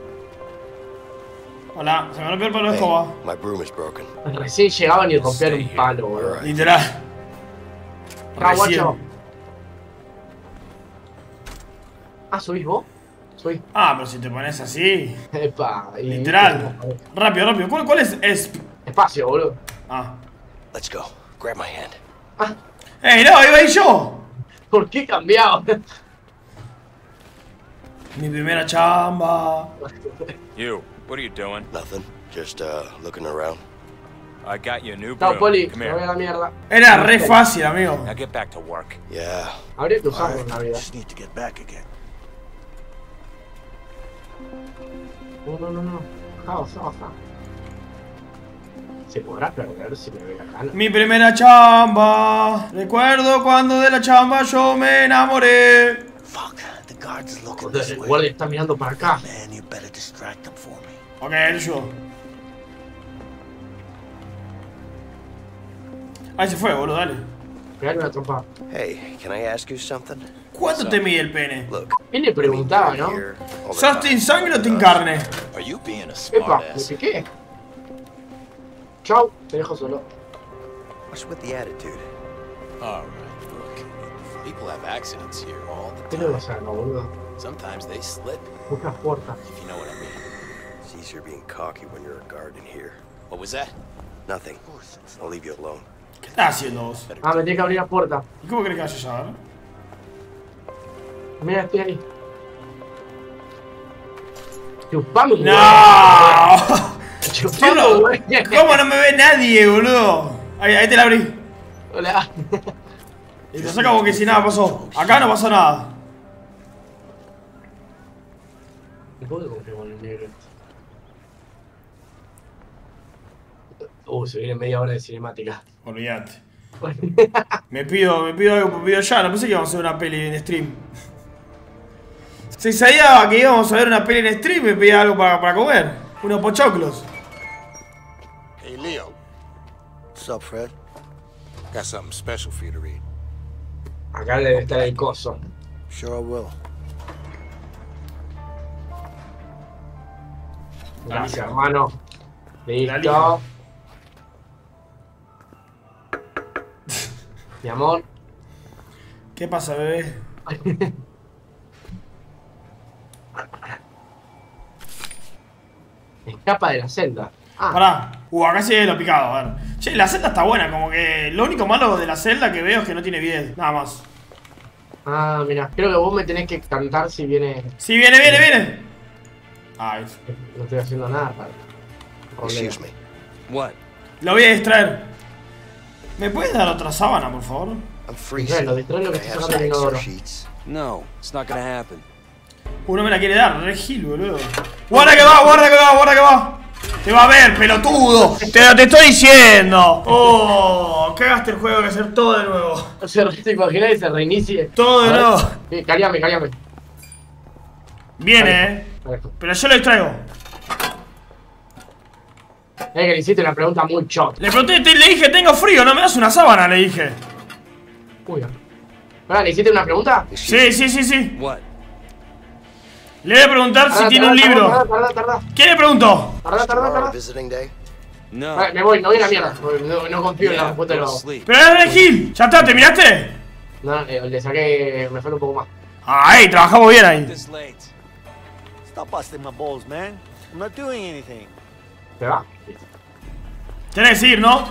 Hola, se me rompió el palo de Hey, escoba. my broom is broken. Recién llegaban y rompían un palo, boludo. Literal. Ah, Recién. guacho. Ah, ¿subís vos? Subís. Ah, pero si te pones así. Epa. y- Literal. Rápido, rápido. ¿Cuál, cuál es ESP? Espacio, boludo. Ah. Let's go. Grab my hand. ¡Ey, no! ¡Iba ahí yo! ¿Por qué cambiado? Mi primera chamba. You, what are you doing? Nothing. Just uh, looking around. I got you a new broom. Poli. Come Me voy a la mierda. Era re fácil, amigo. Now get back to work. Yeah. Habría que usarlo en la vida. Just need to get back again. No, no, no, no. Baja, baja. ¿Se podrá perder si me ve la cana? Mi primera chamba. Recuerdo cuando de la chamba yo me enamoré. Fuck, the guard's looking Joder, el guardia está mirando para acá. Man, you better distract them for me. Ok, yo. Ahí se fue, boludo, dale. Pegarle una trompa. Hey, can I ask you something? ¿Cuánto te mide el pene? Look. Él le preguntaba, ¿no? Here all the ¿Sos time. team sangre o team carne? Are you being a Epa, me smartass? piqué. Chau, te dejo solo. What's with the attitude? All right, look. People have accidents here all the ¿Qué le vas a hacer, no, boludo? Sometimes they slip, Buscas puertas. if you know what I mean. It's easier being cocky when you're a guard in here. What was that? Nothing. I'll leave you alone. ¿Qué estás haciendo vos? Ah, me tiene que abrir la puerta. ¿Y cómo crees que vaya allá? eh? Mira, estoy ahí. Chupame, ¡No! Chupame, un ¿Cómo, huevo. ¿Cómo no me ve nadie, boludo? Ahí, ahí te la abrí. Hola. Y te saca como que si nada pasó. Acá no pasó nada. ¿Me puedo confirmar el negro? Uh, se viene media hora de cinemática. Olvídate. Me pido, me pido algo por video ya, no pensé que íbamos a ver una peli en stream. Si sabía que íbamos a ver una peli en stream, me pedía algo para, para comer. Unos pochoclos. Hey, Leo. What's up, Fred? Got something special for you to read. Acá debe estar el coso. Sure I will. Gracias, hermano. La Listo. Mi amor. ¿Qué pasa, bebé? Escapa de la celda. Ah, Pará. Uh, acá sí lo picado, a ver. Che, la celda está buena, como que lo único malo de la celda que veo es que no tiene bidet, nada más. ah, mira. Creo que vos me tenés que cantar si viene. Sí, viene, viene, viene. Ay, No estoy haciendo nada para. Excuse me. What? lo voy a distraer. ¿Me puedes dar otra sábana, por favor? Distraelo, distraelo que estoy sacando el inodoro. No, it's not gonna happen. Uno me la quiere dar, re gil, boludo. Guarda que va, guarda que va, guarda que va. Te va a ver, pelotudo. Te, te estoy diciendo. Oh, cagaste el juego, hay que hacer todo de nuevo. ¿Te imaginas que se reinicie? Todo de nuevo. Sí, Cariame, cariame. Viene, eh. Pero yo lo distraigo. Es que le hiciste una pregunta muy chota. Le pregunté, te- le dije, tengo frío, no me das una sábana, le dije. Uy, ¿le hiciste una pregunta? Sí, sí, sí, sí. What? Le voy a preguntar si tiene un libro. ¿Qué le pregunto? Tardá. visiting day? No. Vale, me voy, me voy a la mierda. No, no confío en la respuesta de los. Pero es re gil. Ya está, ¿terminaste? No, eh, le saqué. Me falta un poco más. Ahí, trabajamos bien ahí. This late. Tenés que ir, ¿no?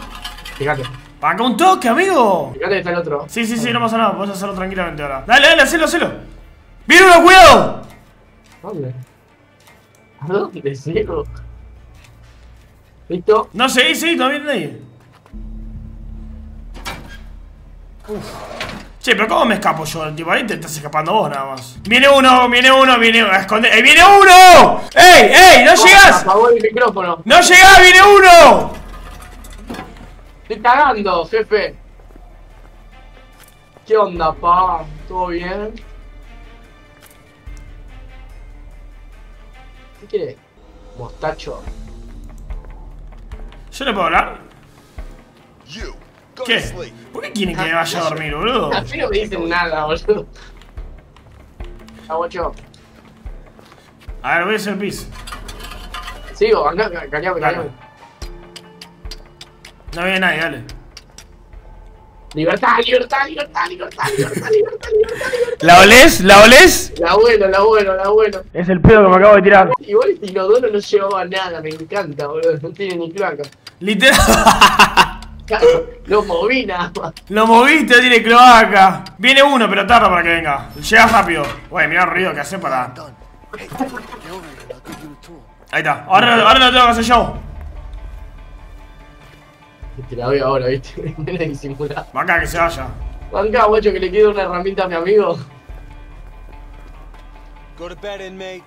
Fíjate. Acá un toque, amigo. Fíjate que está el otro. Sí, sí, sí, no pasa nada. Podés hacerlo tranquilamente ahora. Dale, dale, hacelo, hacelo. ¡Viene uno, cuidado! ¿Dónde? ¿A dónde, ciego? ¿Listo? No, seguí, seguí, no viene nadie. Uf. Che, pero ¿cómo me escapo yo? Tipo, ahí te estás escapando vos nada más. Viene uno, viene uno, viene uno. Esconde. ¡Eh, viene uno! ¡Ey, ey! ¡No llegás! Apagó el micrófono. ¡No llegás! ¡Viene uno! Estoy cagando, jefe. ¿Qué onda, pa? ¿Todo bien? quiere? Mostacho. ¿Yo le puedo hablar? ¿Qué? ¿Por qué quieren que me vaya a dormir, boludo? A mí no me dicen nada, boludo. Aguacho. A ver, voy a hacer pis. Sigo, acá, callame, callame. No viene nadie, dale. Libertad, libertad, libertad, libertad, libertad, libertad, libertad, libertad. ¿La olés? ¿La olés? La bueno, la bueno, la bueno. Es el pedo que me acabo de tirar. Igual este inodoro no llevaba nada, me encanta, boludo. No tiene ni cloaca. Literal. Lo moví nada más. Lo moviste, tiene cloaca. Viene uno, pero tarda para que venga. Llega rápido. Güey, mirá el ruido que hace para. Ahí está. Ahora, ahora lo tengo que hacer yo. Te la doy ahora, viste. No era disimular. Acá que se vaya. Banca, guacho, que le quede una herramienta a mi amigo. Go to bed, inmate.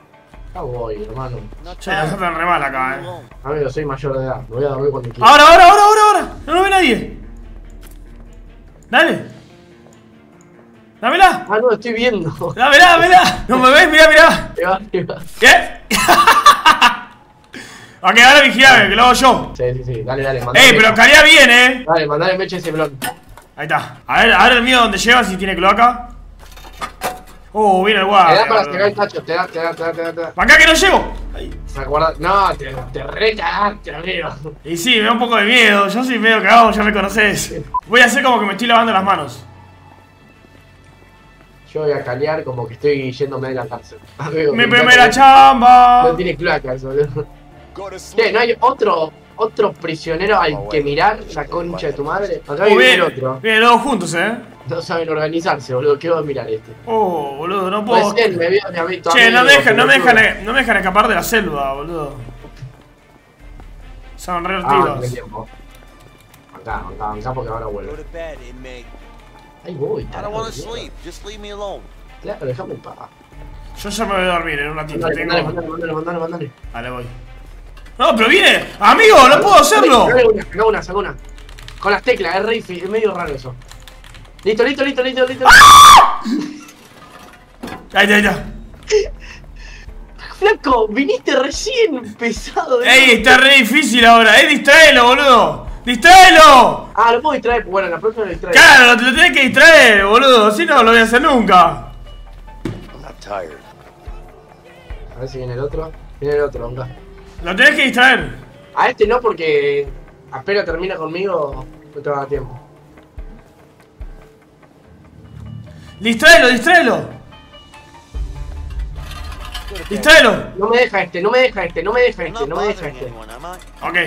Ya voy, hermano. Che, tratan re mal acá, eh. Amigo, soy mayor de edad. Me voy a dormir cuando quiera. Ahora, ahora, ahora, ahora, ahora. No lo ve nadie. Dale. Dámela. Ah, no, estoy viendo. Dámela, dámela. No me ves, mirá, mirá. Te va, te va. ¿Qué? Ok, ahora vigilame, que lo hago yo. Sí, sí, sí. Dale, dale, mandale. Ey, pero caería bien, eh. Dale, mandale mecha ese blon. Ahí está. A ver, a ver el mío donde lleva si tiene cloaca. Uh, viene el Te guardia. da para sacar el tacho, te da, te da, te da, te da. Te da. Acá que no acuerda. No, te, te recagaste, amigo. Y sí, me da un poco de miedo. Yo soy medio cagado, ya me conoces. Voy a hacer como que me estoy lavando las manos. Yo voy a calear como que estoy yéndome de la cárcel. Amigo, Mi me primera chamba. No tiene cloacas, boludo. Sleep. ¿no hay otro, otro prisionero al que mirar la concha de tu madre? Acá Uh, viene otro. bien, los juntos, eh. No saben organizarse, boludo. ¿Qué va a mirar este? Oh, boludo, no puedo. Puede ser, me vio mi amigo. Che, no, dejan, no, me dejan, no me dejan escapar de la selva, boludo. Son re Ah, tiempo. Acá, acá, acá porque ahora inmate. Ahí voy, I don't tarado, want to mierda. sleep. Just leave me alone. Claro, déjame en paz. Yo ya me voy a dormir en un ratito. Mandale, Tengo... mandale, mandale, mandale, mandale. Vale, voy. No, pero viene. Amigo, no puedo hacerlo. Saca una, saca una, saca una. Con las teclas, es re difícil, es medio raro eso. Listo, listo, listo, listo, listo. Ahí está, ahí está. Flaco, viniste recién pesado. de Ey, está re difícil ahora. Eh, distraelo, boludo. ¡Distraelo! Ah, lo puedo distraer. Bueno, la próxima lo distraigo. Claro, lo, lo tenés que distraer, boludo. Si no, lo voy a hacer nunca. I'm not tired. A ver si viene el otro. Viene el otro, venga. Lo tenés que distraer. A este no, porque apenas termina conmigo, no te va a dar tiempo. Distraelo, distraelo. Distraelo. No me deja este, no me deja este, no me deja este, no me deja este. Ok.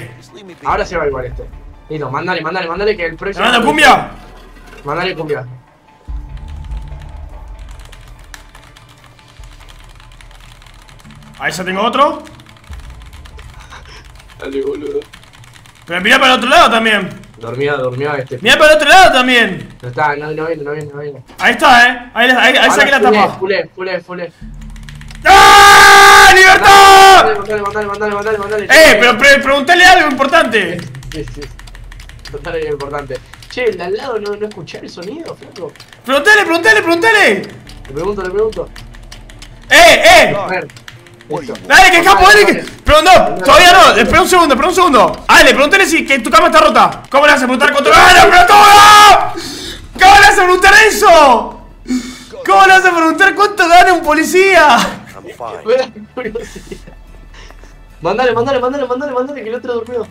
Ahora se va igual este. Listo, mandale, mandale, mandale que el ¿Te próximo. mando cumbia? Mandale cumbia. Ahí ya tengo otro. Dale, boludo. Pero mirá para el otro lado también. Dormía, dormía este. Mirá para el otro lado también. No está, no, no viene, no viene, no viene. Ahí está, eh. Ahí, ahí, ahí saqué la tapa. Fulé, fulé, fulé. ¡Ah! ¡Libertad! Mandale, mandale, mandale, mandale, mandale. Eh, pero pre preguntale algo importante. Sí, sí. Mandale lo importante. Che, el de al lado no, no escuchar el sonido, flaco. Preguntale, preguntale, preguntale. Le pregunto, le pregunto. ¡Eh, eh! Dale, que escapo, dale, que. Pero no, todavía no. Espera un segundo, espera un segundo. Dale, preguntale si que tu cama está rota. ¿Cómo le haces preguntar con tu ¡Ah, no, pelotudo! ¿Cómo le haces preguntar eso? ¿Cómo le haces preguntar cuánto gana un policía? Mandale, mandale, mandale, mandale, mandale, que el otro durmió.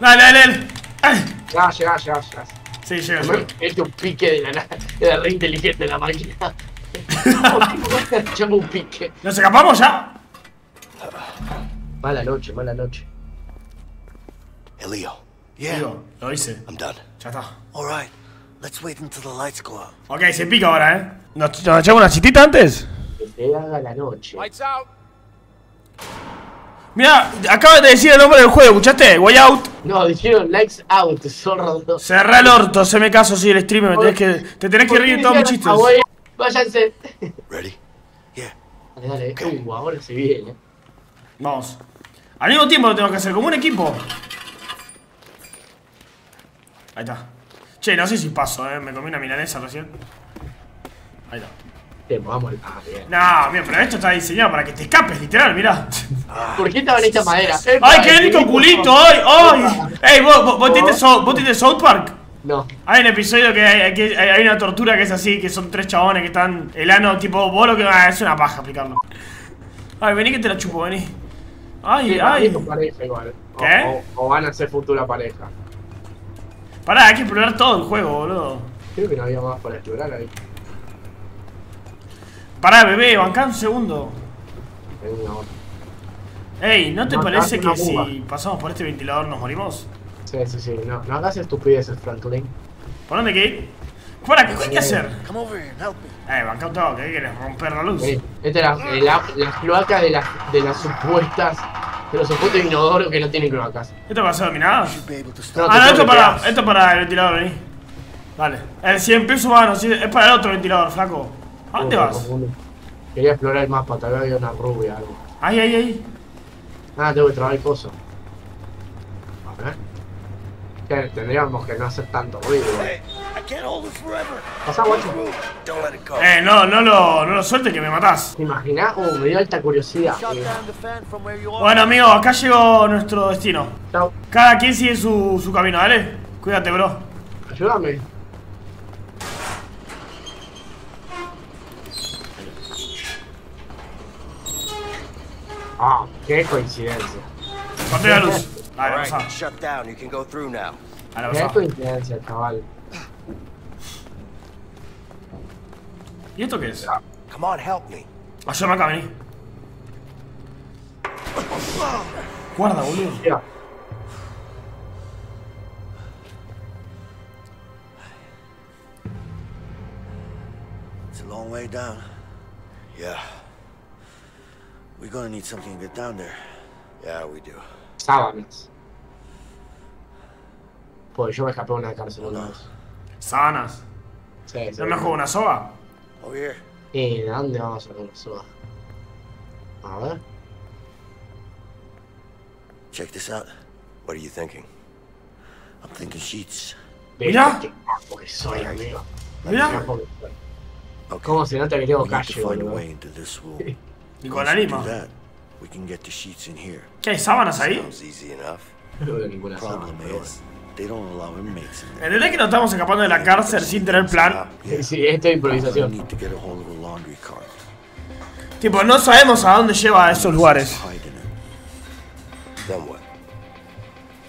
Dale, dale, dale. Ay. Ya, llegá, llegá, llegá. Sí, llega, llega. Este un pique de la nada. Era re inteligente la máquina. Llama un pique. ¿Nos escapamos ya? Mala noche, mala noche. Hey, Leo. Yeah, lo hice. I'm done. Ya está. All right. Let's wait until the lights go out. Ok, se pica ahora, eh. ¿Nos, nos echamos una citita antes? Que te haga la noche. Lights out. Mira, acaba de decir el nombre del juego, ¿escuchaste? Way out. No, dijeron likes out, zorro. Cerrá el orto, se me caso, sí, el streamer. Me tenés que, te tenés que reír de todos mis chistes. Ah, Váyanse. Ready? Yeah. Dale, dale. Uh, ahora se viene. Vamos. Al mismo tiempo lo tengo que hacer, como un equipo. Ahí está. Che, no sé si paso, eh. Me comí una milanesa recién. Ahí está. Te vamos al ah, bien. No, mira, pero esto está diseñado para que te escapes, literal, mirá. ¿Por qué estaban hechas madera? ¡Ay, qué rico culito! ¡Ay! ¡Ay! ¡Ey, vos, vos, vos tenés South Park! No. Hay un episodio que hay, que hay una tortura que es así, que son tres chabones que están el ano, tipo, vos lo que. ah, es una paja explicarlo. Ay, vení que te la chupo, vení. Ay, Sí, ay. son pareja igual. O- ¿Qué? O, o van a ser futura pareja. Pará, hay que explorar todo el juego, boludo. Creo que no había más para explorar ahí. Pará, bebé, bancá un segundo. Ey, ¿no te No, parece que si pasamos por este ventilador nos morimos? Sí, sí, sí. No, no hagas estupideces, Franklin. ¿Por dónde hay que ir? Para, ¿qué hay que hacer? Come over here and help me. Eh, ¿qué querés? ¿Romper la luz? Vení. Esta es la, cloacas de las, de las supuestas. De los supuestos inodoros que no tienen cloacas. ¿Esto va a ser dominado? No. Ah, no, esto para, esto para el ventilador, vení. Dale. El 100 pesos humano, sí, es para el otro ventilador, flaco. ¿A dónde Uh, vas? Quería explorar el mapa, tal vez había una rubia algo. Ahí, ahí, ahí. Ah, tengo que trabar el coso. A ver. Tendríamos que no hacer tanto ruido. Pasá, guacho. Eh, no, no lo, no lo sueltes que me matás. ¿Te imaginás? Uh, me dio alta curiosidad. Bueno, amigo, acá llegó nuestro destino. Chao. Cada quien sigue su, su camino, ¿vale? Cuídate, bro. Ayúdame. Ah, qué coincidencia. Corté la luz. Dale, All pasá. right, shut down. You can go through now. Dale, Qué pasá. coincidencia, chaval. ¿Y esto qué es? Come on, help me. Ah, Ayúdame acá, vení. Guarda, boludo. Mira, It's a long way down. Yeah, We're gonna need something to get down there. yeah, we do. Sábanas. Pues yo me escapé de una cárcel una vez. Sábanas. Sí, sí. ¿No me juego una soga? Here. ¿Y de dónde vamos a sacar una soga? A ver. Check this out. What are you thinking? I'm thinking sheets. Mirá. Qué capo que soy, amigo. ¿Cómo se nota que tengo calle, boludo? Y con la lima. Do that, we can get the sheets in here. ¿Qué hay sábanas ahí? Sounds easy enough. No veo ninguna sábana, Problem is, they don't allow inmates in there. ¿Entendés que nos estamos escapando de la cárcel sin tener plan? bueno. Sí, esto es We improvisación. need to get a hold of a laundry cart. Tipo, no sabemos a dónde lleva a esos lugares. Hide in it. Then what?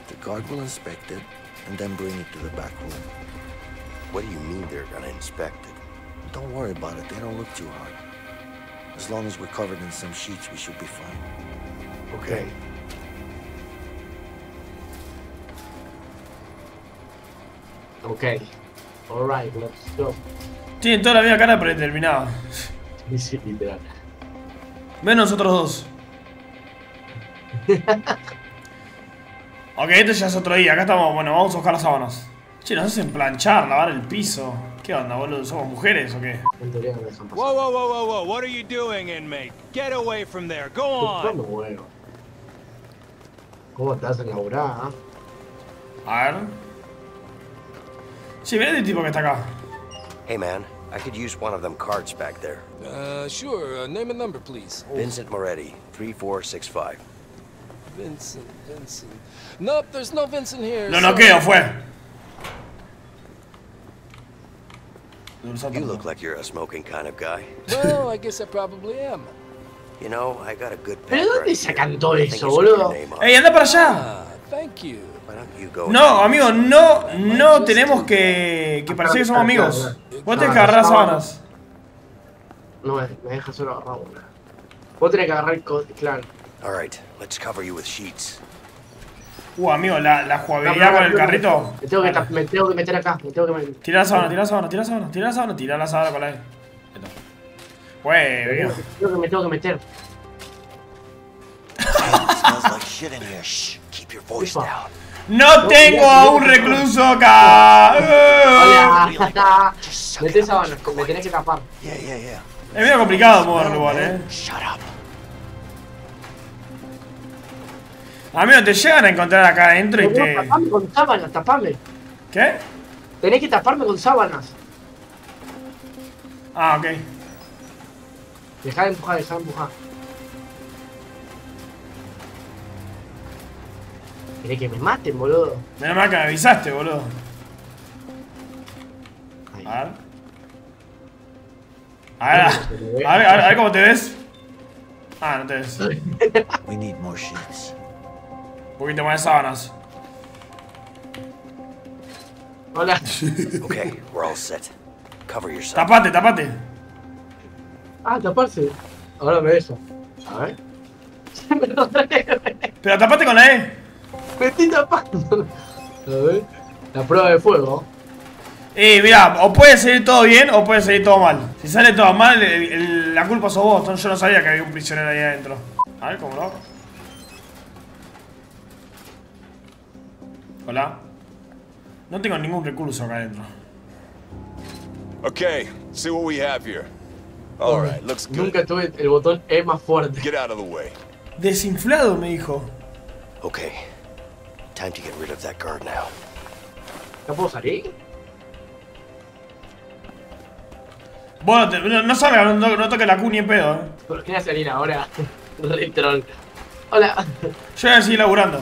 The guard will inspect it and then bring it to the back room. What do you mean they're gonna inspect it? Don't worry about it. They don't look too hard. As long as we're covered in some sheets, we should be fine. Okay. Ok. Alright, let's go. Tienen toda la misma cara predeterminada. Sí, sí, literal. Menos nosotros dos. ok, este ya es otro día. Acá estamos, bueno, vamos a buscar las sábanas. Che, nos hacen planchar, lavar el piso. ¿Qué onda, boludo? ¿Somos mujeres o qué? En teoría no me dejan pasar. Whoa, whoa, whoa, whoa, whoa. What are you doing, inmate? Get away from there. Go on. huevo. ¿Cómo te hacen laburar, ah? A ver. Sí, mira este tipo que está acá. Hey, man, I could use one of them cards back there. Uh, sure. Uh, name and number, please. Vincent Moretti, 3465. Vincent, Vincent. Nope, there's no Vincent here. Lo sorry. noqueo, fue. You look like you're a smoking kind of guy. Well, I guess I probably am. You know, I got a good ¿Pero dónde sacan todo eso, boludo? ¡Ey, anda para allá! Ah, thank you. No, amigo, no, no tenemos que, que parecer que somos amigos. Vos tenés que agarrar las sábanas. No, me, deja solo agarrar una. Vos tenés que agarrar el co- Claro. All right, let's cover you with sheets. Uh, amigo, la, la jugabilidad con el carrito. Me tengo, que, tap- me tengo que meter acá. Me tengo que meter. Tira la sábana, tira la sábana, tira la sábana, tira la sábana, tira la sábana con la E. Creo que me tengo que meter. smells like shit in here. Shh, keep your voice Ufa. down. ¡No tengo a un recluso acá! Hola. Mete sábanas, me tenés que tapar. Es medio complicado moverlo igual, eh. Shut up. Amigo, te llegan a encontrar acá adentro y te. Tapame con sábanas, tapame. ¿Qué? Tenés que taparme con sábanas. Ah, ok. Dejá de empujar, dejá de empujar. ¿Querés que me maten, boludo? Menos mal que me avisaste, boludo. Ahí. A ver. A ver, a ver, a ver, a ver cómo te ves. Ah, no te ves. We need more sheets. poquito más de sábanas. Hola. Okay, we're all set. Cover yourself. Tapate, tapate. Ah, taparse. Ahora me deja. A ver. me lo trae. Pero tapate con la E. Me estoy tapando. A ver. La prueba de fuego. Eh, mira, o puede salir todo bien o puede salir todo mal. Si sale todo mal, el- el- la culpa sos vos. Entonces yo no sabía que había un prisionero ahí adentro. A ver, ¿cómo lo hago? Hola. No tengo ningún recurso acá adentro. Okay, see what we have here. All right, looks good. Nunca tuve el botón E más fuerte. Get out of the way. Desinflado, me dijo. Okay. Time to get rid of that guard now. ¿No puedo salir? Bueno, te- no, no salga, no, no toque la Q ni en pedo, eh. ¿Por qué voy a salir ahora? Hola. Yo voy a seguir laburando.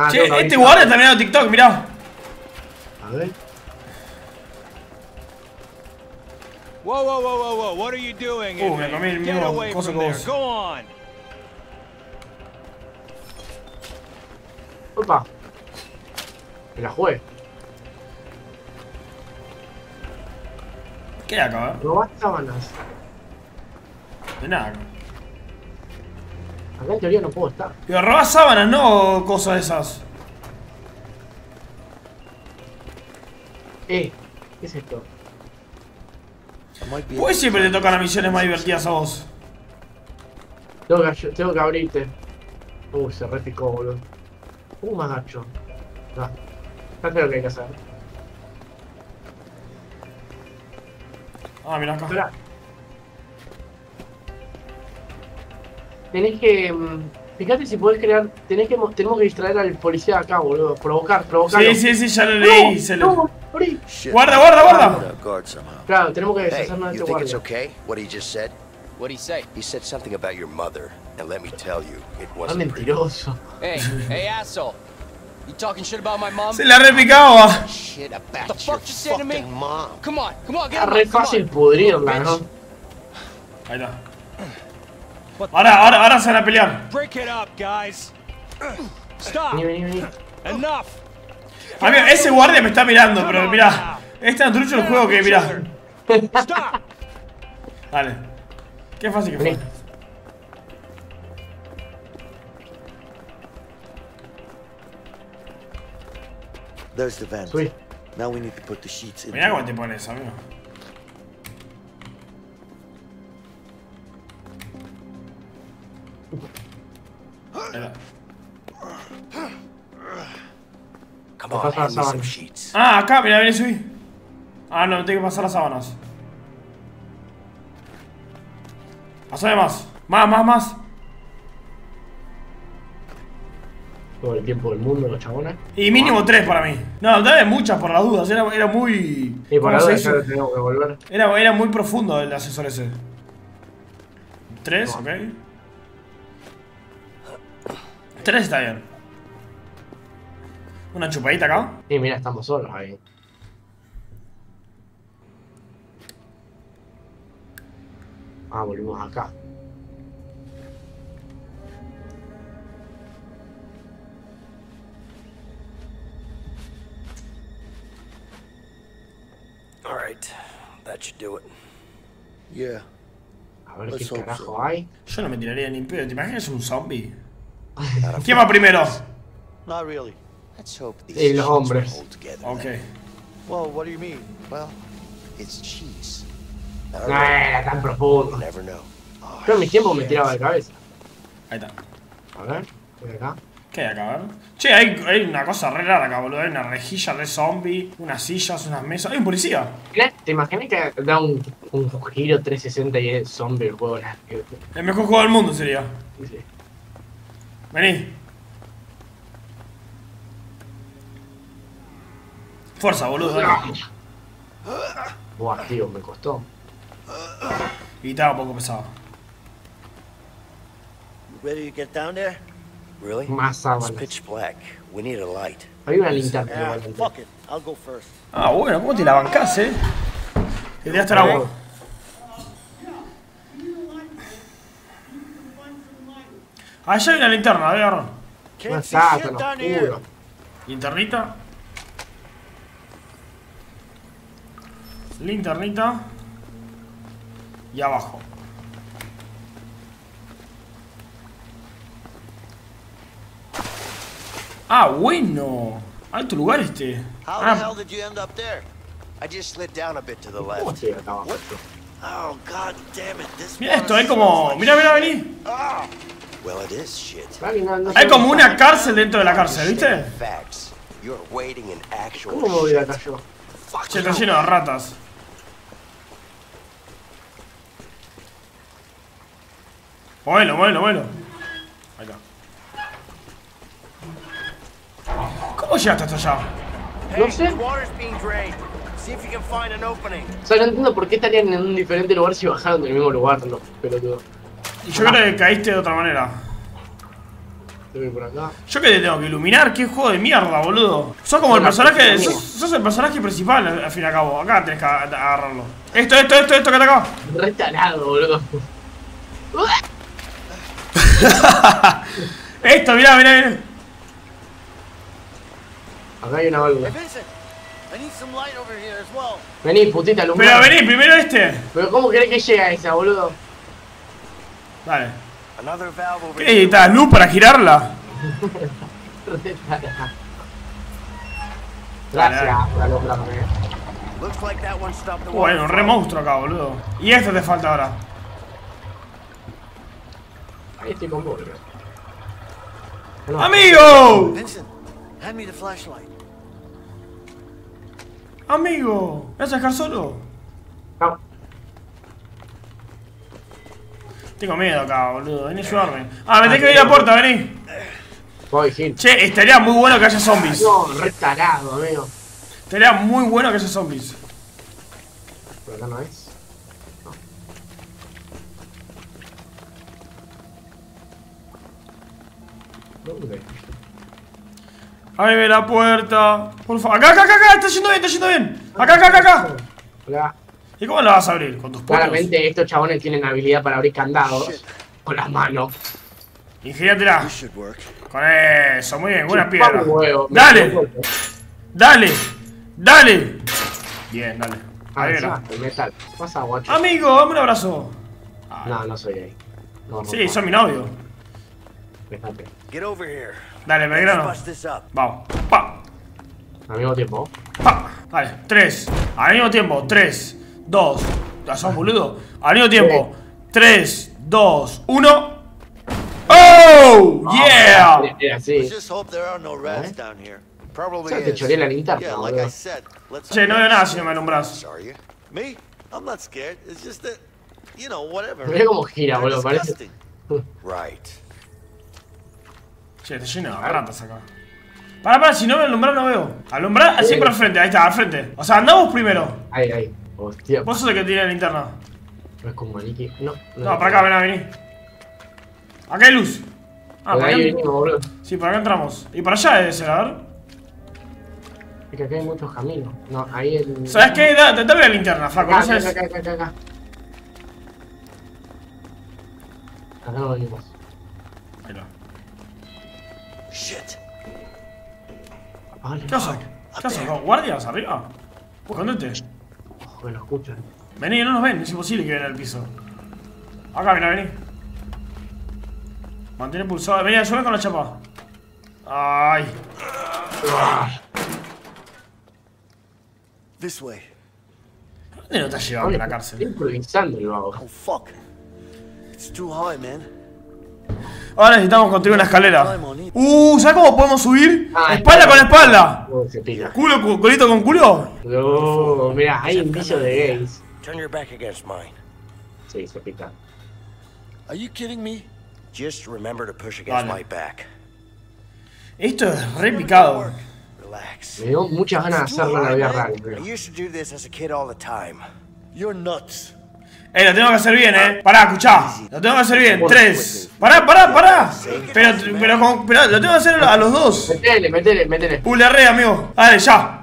Ah, Che, este guardia está mirando TikTok, mirá. A ver. Whoa, whoa, whoa, whoa, whoa. What are you doing? Uh, me comí el Get mismo que vos. Go on. Opa. Me la jugué. ¿Qué hay acá, eh? Robás sábanas. De nada. Acá en teoría no puedo estar. Pero robás sábanas, no cosas de esas. Eh, ¿qué es esto? I might be ¿Por qué siempre te tocan las misiones más divertidas a vos? Tengo que, tengo que abrirte. Uy, se repicó, boludo. Uh, más gacho. Ah, ya sé lo que hay que hacer. Ah, mira acá. Espera. Tenés que. mm, Fíjate si podés crear. Tenés que, mo- tenemos que distraer al policía de acá, boludo. Provocar, provocar. Sí, sí, sí, ya lo leí. se lo- No, abrí. Shit. Guarda, guarda, guarda. Claro, tenemos que Hey, deshacernos de este guardia. okay what he just said? What'd he say? He said something about your mother, and let me tell you, it wasn't pretty. mentiroso. Hey, hey, asshole. You talking shit about my mom? Se la repicaba. Shit The fuck you say to me? mom. Come on, come on, get Es him re fácil pudrirla, ¿no? Ahí está. Ahora, ahora, ahora se van a pelear. Break it up, guys. Stop. Vení, vení, vení. Enough. Amigo, ese guardia me está mirando, pero mirá. Es tan trucho el juego que mirá. Stop. Dale. Qué fácil que fue. There's the vent. Now we need to put the sheets in. Mirá cómo te pones, amigo. Pasa las sheets. Ah, acá, mira, vení, subí. Ah, no, tengo que pasar las sábanas. Pasame más. Más, más, más. Todo el tiempo del mundo, los chabones. Y mínimo tres para mí. No, dame muchas por las dudas. Era, era muy. Y por lo tenemos que volver. Era, era muy profundo el asesor ese. Tres, ok. Tres está bien. Una chupadita acá. Sí, mira, estamos solos ahí. Ah, volvimos acá. All right, that should do it. Yeah. A ver Let's qué carajo so. hay. Yo no me tiraría ni pedo. ¿Te imaginas un zombie? ¿Quién va primero? Sí, los hombres. Ok. Well, what do you mean? Well, it's cheese. No era tan profundo. never know. Yo en mis tiempos me shit. tiraba de cabeza. Ahí está. A ver, voy acá. ¿Qué hay acá? Che, hay, hay una cosa re rara acá, boludo. Hay una rejilla de zombie, unas sillas, unas mesas. Hay un policía. ¿Te imaginas que da un, un giro 360 y es zombie el juego? La- El mejor juego del mundo sería. Sí. Vení. Fuerza, boludo. dale. Buah, tío, me costó. Y estaba un poco pesado. Ready to get down there? Really? Más It's sábanas. pitch black. We need a light. Hay una linterna Ah, igualmente. fuck it. I'll go first. Ah, bueno, ¿cómo te la bancás, eh? Te tiraste al agua. Allá hay una linterna, a down here. oscura. Linternita. Linternita. Y abajo. Ah, bueno. Alto lugar este. How the Ah, hell did you end up there? I just slid down a bit to the ¿Cómo left. Oh, god damn it. This mira esto, water hay como... Mira, mira, vení. No, no Hay como una cárcel dentro de la cárcel, ¿viste? ¿Cómo me voy shit. acá yo? Che, está lleno de ratas. Muévelo. Ahí está. ¿Cómo llegaste hasta allá? No sé. O sea, no entiendo por qué estarían en un diferente lugar si bajaron del mismo lugar, los pelotudos. Y yo creo que caíste de otra manera. Por acá. ¿Yo que te tengo que iluminar? ¿Qué juego de mierda, boludo? Sos como el personaje. Sos, sos el personaje principal al, fin y al cabo. Acá tenés que ag- agarrarlo. Esto, esto, esto, esto que acá. Re tarado, boludo. Esto, mirá, mirá, mirá. Acá hay una válvula. Hey, Vincent. I need some light over here as well. Vení, putita, Pero alumbrá. vení, primero este. Pero ¿cómo querés que llegue a esa, boludo? Dale. Another valve over ¿Qué here. necesitas? ¿Luz para girarla? Gracias por alumbrarme. Looks like that one stopped the water. Bueno, un re monstruo acá, boludo. Y esto te falta ahora. Ahí estoy con vos. No, ¡Amigo! Vincent, hand me the flashlight. ¡Amigo! ¿Me vas a dejar solo? no. Tengo miedo acá, boludo. Vení a ayudarme. Ah, me tenés que abrir la puerta, vení. Voy, Gil. Che, estaría muy bueno que haya zombies. No, re tarado, amigo. Estaría muy bueno que haya zombies. Pero acá no es. No. ¿Dónde? Ábreme la puerta. Por favor. Acá, acá, acá, acá. Está yendo bien, está yendo bien. Acá, acá, acá, acá. Hola. ¿Y cómo la vas a abrir? ¿Con tus putos? Claramente estos chabones tienen habilidad para abrir candados con las manos. Work. Con eso, muy bien, buena piedra. Dale, dale, dale. Bien, dale. Ah, Ahí era. metal. Pasa, guacho. Amigo, dame un abrazo. No, no soy gay. No, no, Sí, no. son mi novio. Get over here. Dale, Belgrano. Vamos. Pa, Al mismo tiempo. pa. Dale, tres. Al mismo tiempo, tres, dos. ¿Ya sos boludo? Al mismo tiempo, tres, dos, uno. ¡Oh! ¡Yeah! Así. ¿Eh? te is. choré la linterna, boludo. Che, no veo nada si no me alumbras. Mirá cómo gira, boludo. Parece. Che, está lleno de ratas acá. Para, para, si no me alumbras no veo. Alumbrar siempre al frente, ahí está, al frente. O sea, andamos primero. Ahí, ahí. Hostia. Vos sos el que tiene la linterna. No es como maniquí. No. No, para acá, ven a venir. Acá hay luz. Ah, Por acá. venimos, boludo. Sí, por acá entramos. Y para allá debe ser, a ver. Es que acá hay muchos caminos. No, ahí el. ¿Sabes qué? Da- Dame la linterna, flaco. Acá, No acá, acá, acá, acá, acá. Acá no venimos. Ahí va. Shit. Vale. ¿Qué haces? ¿Qué haces? ¿Los ¿Guardias arriba? Escondete. Ojo, que lo escuchan. Vení, no nos ven. Es imposible que vean el piso. Acá, mira, vení. Mantén pulsado. Vení, ayúdame con la chapa. Ay. This way. ¿Dónde no te has llevado de la cárcel? Estoy improvisando el vago. Oh, fuck. It's too high, man. Ahora necesitamos construir una escalera. Uh, ¿sabes cómo podemos subir? Ah, espalda con espalda. Oh, se pica. Culo, cu- culito con culo. No, mira, hay indicios de gays. Turn your back against mine. Sí, se pica. Are you kidding me? Just remember to push against Vale. my back. Esto es re picado. Me dio muchas ganas de hacerlo en la vida real. I used to do this as a kid all the time. You're nuts. Eh, lo tengo que hacer bien, eh. Pará, escuchá. Lo tengo que hacer bien. Tres. Pará, pará, pará. Pero, pero, con- pero lo tengo que hacer a los dos. Metele, metele, metele. Uh, le erré, amigo. Dale, ya.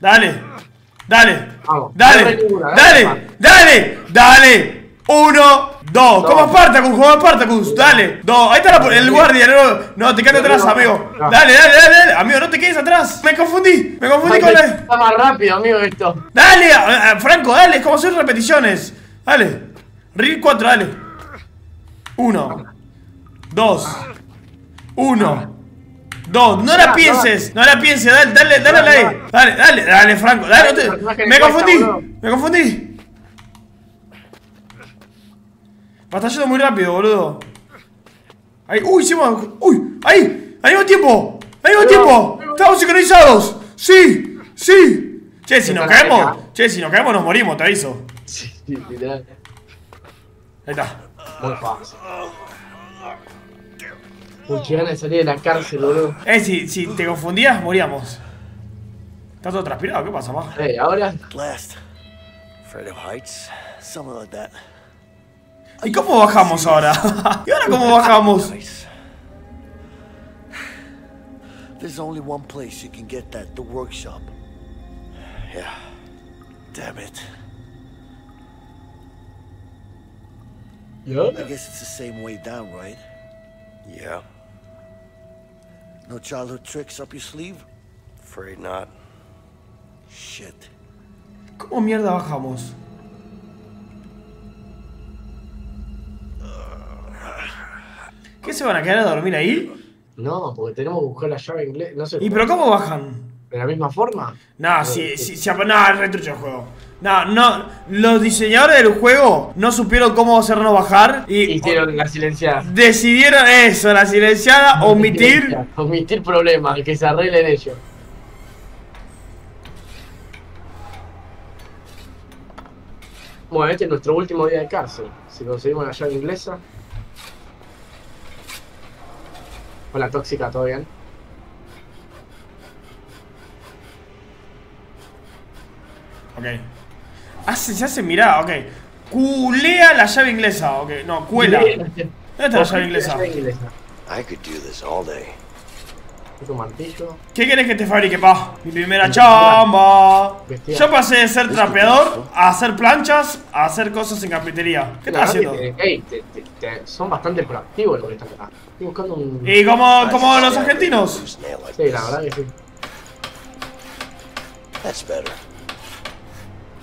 Dale. Dale. Dale. dale. Dale. Dale. Uno, dos. Como Dos. Spartacus, como Spartacus. Dale. Dos. Ahí está la- el guardia. No, no te quedes atrás, No, amigo. no. Dale, dale, dale, dale. Amigo, no te quedes atrás. Me confundí. Me confundí Ay, con la. Está más rápido, amigo, esto. Dale, Franco, dale, es como hacer repeticiones. Dale. Reel 4, dale. 1, 2, 1, 2. No la pienses, no la pienses, dale, dale, dale, dale. Dale, dale, dale, Franco, dale. no te- Me confundí, me confundí. Yendo muy rápido, boludo. Ahí, uy, hicimos. Uy, ahí, al mismo tiempo, al mismo tiempo. Estamos sincronizados. Sí, sí. Che, si nos caemos, che, si nos caemos nos morimos, te aviso. Sí, sí, literal. Ahí está. Muy fácil. Ganas de salir de la cárcel, boludo. Eh, si, si te confundías, moríamos. Estás todo transpirado, ¿qué pasa, más? Eh, ahora. Last. Afraid of heights? Something like that. ¿Y cómo bajamos ahora? ¿Y ahora cómo bajamos? There's only one place you can get that, the workshop. Yeah. Damn it. ¿Yo? I guess it's the same way down, right? Yeah, No childhood tricks up your sleeve? afraid not. Shit. ¿Cómo mierda bajamos? ¿Qué se van a quedar a dormir ahí? No, porque tenemos que buscar la llave inglesa. No sé. ¿Y pero cómo bajan? ¿De la misma forma? No, si, si, si, no, es retrucho el juego. No, no, los diseñadores del juego no supieron cómo hacernos bajar y Hicieron la silenciada. decidieron eso, la silenciada, omitir. Omitir problemas, que se arreglen ellos. Bueno, este es nuestro último día de cárcel. Si conseguimos la llave inglesa. Hola, tóxica, ¿todo bien? Ok. Hace, se hace, mirá, ok. Culea la llave inglesa, ok. No, cuela. ¿Dónde está la llave inglesa? llave inglesa. I could do this all day. Martillo. ¿Qué querés que te fabrique, pa? Mi primera chamba. Yo pasé de ser trapeador a hacer planchas a hacer cosas en carpintería. ¿Qué estás haciendo? que, ey, te- te- te- son bastante proactivos los que están acá. Estoy buscando un. Y como, como los argentinos. Sí, la verdad que sí. That's better.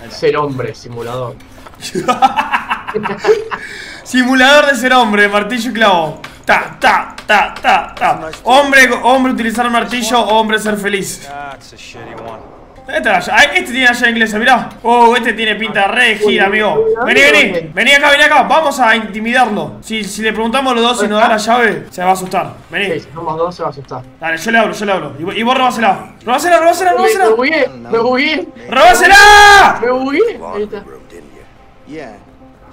Ser hombre, simulador. Simulador de ser hombre, martillo y clavo. Ta, ta, ta, ta, ta. Hombre, hombre utilizar martillo, hombre ser feliz. Ah. Este, ay, este tiene la llave inglesa, mirá. Oh, este tiene pinta re de gira, amigo. Vení, vení. Vení acá, vení acá. Vamos a intimidarlo. Si, si le preguntamos a los dos si nos da la llave, se va a asustar. Sí, Vení. si somos dos se va a asustar. Dale, yo le hablo, yo le hablo. Y, vos- y vos robásela. Robásela, robásela, Me, me robásela. bugué, me bugué, ¡Robásela! me bugué. Ahí está. Yeah,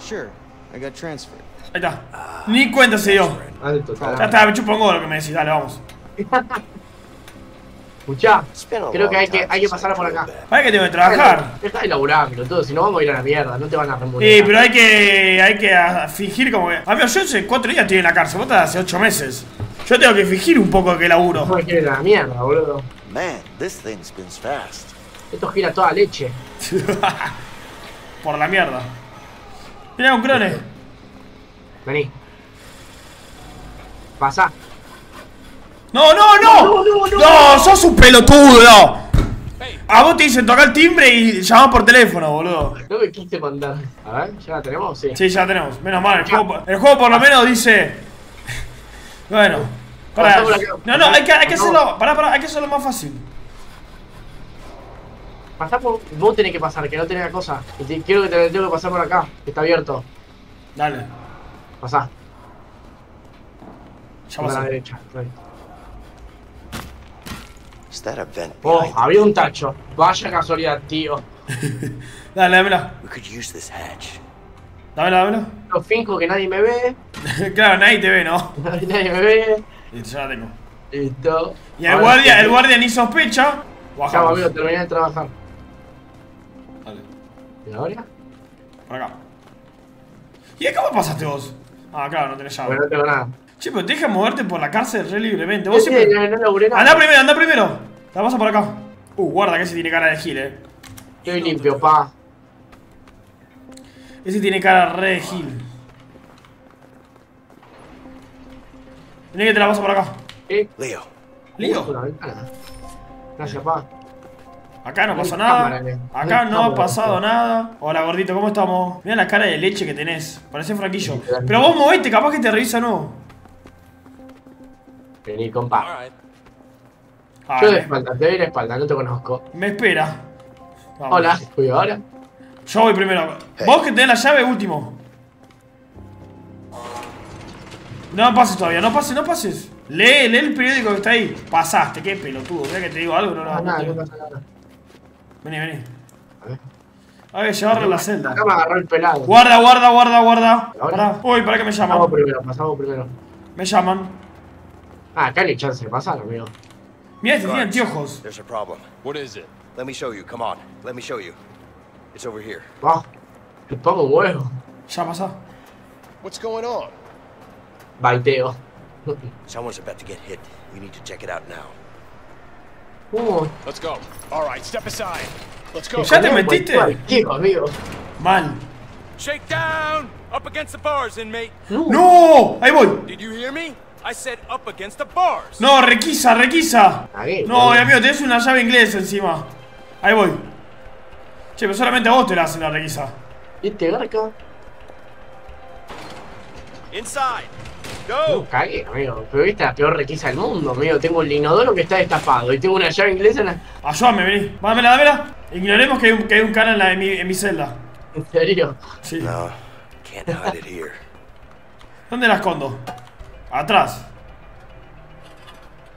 sure. I got transferred. Ahí está. Ni cuenta se dio. Alto, Ya tal. está, me chupo un huevo lo que me decís. Dale, vamos. Escuchá, creo que hay que, hay que pasar por acá. Para que tengo que trabajar. Deja de laburarlo todo, si no vamos a ir a la mierda, no te van a remunerar. Sí, pero hay que, hay que ah, fingir como que. Amigo, yo hace cuatro días estoy en la cárcel, vos estás hace ocho meses. Yo tengo que fingir un poco que laburo. No me quieren a la mierda, boludo. Man, this thing spins fast. Esto gira toda leche. Por la mierda. Mira un crone. Vení. Pasá. No, no, no. No, no, no, No, sos un pelotudo. A vos te dicen tocar el timbre y llamás por teléfono, boludo. No me quise mandar. A ver, ¿ya la tenemos? Sí. Sí, ya la tenemos. Menos mal. El juego, el juego por lo menos dice. Bueno. No, no, hay que, hay que hacerlo. Pará, pará, hay que hacerlo más fácil. Pasá por. Vos tenés que pasar, que no tenés la cosa. Y quiero que te tengo que pasar por acá, que está abierto. Dale. Pasá. Ya a la derecha. Oh, había un tacho. Vaya casualidad, tío. Dale, dámela. We could use this hatch. Dámela, dámela. Yo finjo que nadie me ve. claro, nadie te ve, ¿no? Nadie me ve. Listo, ya la tengo. Listo. Y el Ahora guardia, sí. el guardia ni sospecha. Bajamos. amigo, terminé de trabajar. Dale, ¿Y ahora? por acá. ¿Y cómo pasaste vos? Ah, claro, no tenés llave. Bueno, no tengo nada. Che, pero te deja moverte por la cárcel re libremente. Vos Sí, siempre. no, no laburé nada. Anda primero, anda primero. La pasa por acá. Uh, guarda que ese tiene cara de gil, eh. Estoy limpio, pa. Ese tiene cara re de gil. Vení que te la paso por acá. ¿Eh? Leo, ventana. Gracias, pa. Acá no No pasó nada. No Acá no ha pasado Leo. nada. Hola gordito, ¿cómo estamos? Mira la cara de leche que tenés. Parece fraquillo. Pero vos movete, capaz que te revisa no. Vení, compa. Ah, Yo de espalda, te doy la espalda, no te conozco. me espera. Vamos. Hola, fui ahora. Yo voy primero. Vos que tenés la llave último. No pases todavía, no pases, no pases. Lee, lee el periódico que está ahí. Pasaste, qué pelotudo. Mira que te digo algo, no lo Ah, nada, no no, pasa nada. Vení, vení. A ver. Hay que llevarle a la celda. Acá me agarró el pelado. Guarda, guarda, guarda, guarda. ¿Ahora? Pará. Uy, para que me llaman. Pasamos primero, pasamos primero. Me llaman. Ah, acá hay chance de pasar, amigo. Mira, este tiene anteojos. there's a problem. What is it? Let me show you. Come on. Let me show you. It's over here. Va. Le pongo huevo. Ya pasa. What's going on? Baiteo. Someone's about to get hit. We need to check it out now. Uh, Let's go. All right, step aside. Let's go. ¿Ya te metiste? amigo. Mal. Shake down! Up against the bars, inmate. ¡No! Ahí voy. Did you hear me? I said up against the bars. No, requisa, requisa. No, boludo. amigo, tenés una llave inglesa encima. Ahí voy. Che, pero solamente a vos te la hacen la requisa. ¿Viste, garca? Inside. No, cagué, amigo. Pero viste la peor requisa del mundo, amigo. Tengo el inodoro que está destapado y tengo una llave inglesa en la... Ayúdame, vení. Dámela, dámela. Ignoremos que hay un, que hay un cara en, la, en, mi, en mi celda. ¿En serio? Sí. No, can't hide it here. ¿Dónde la escondo? Atrás.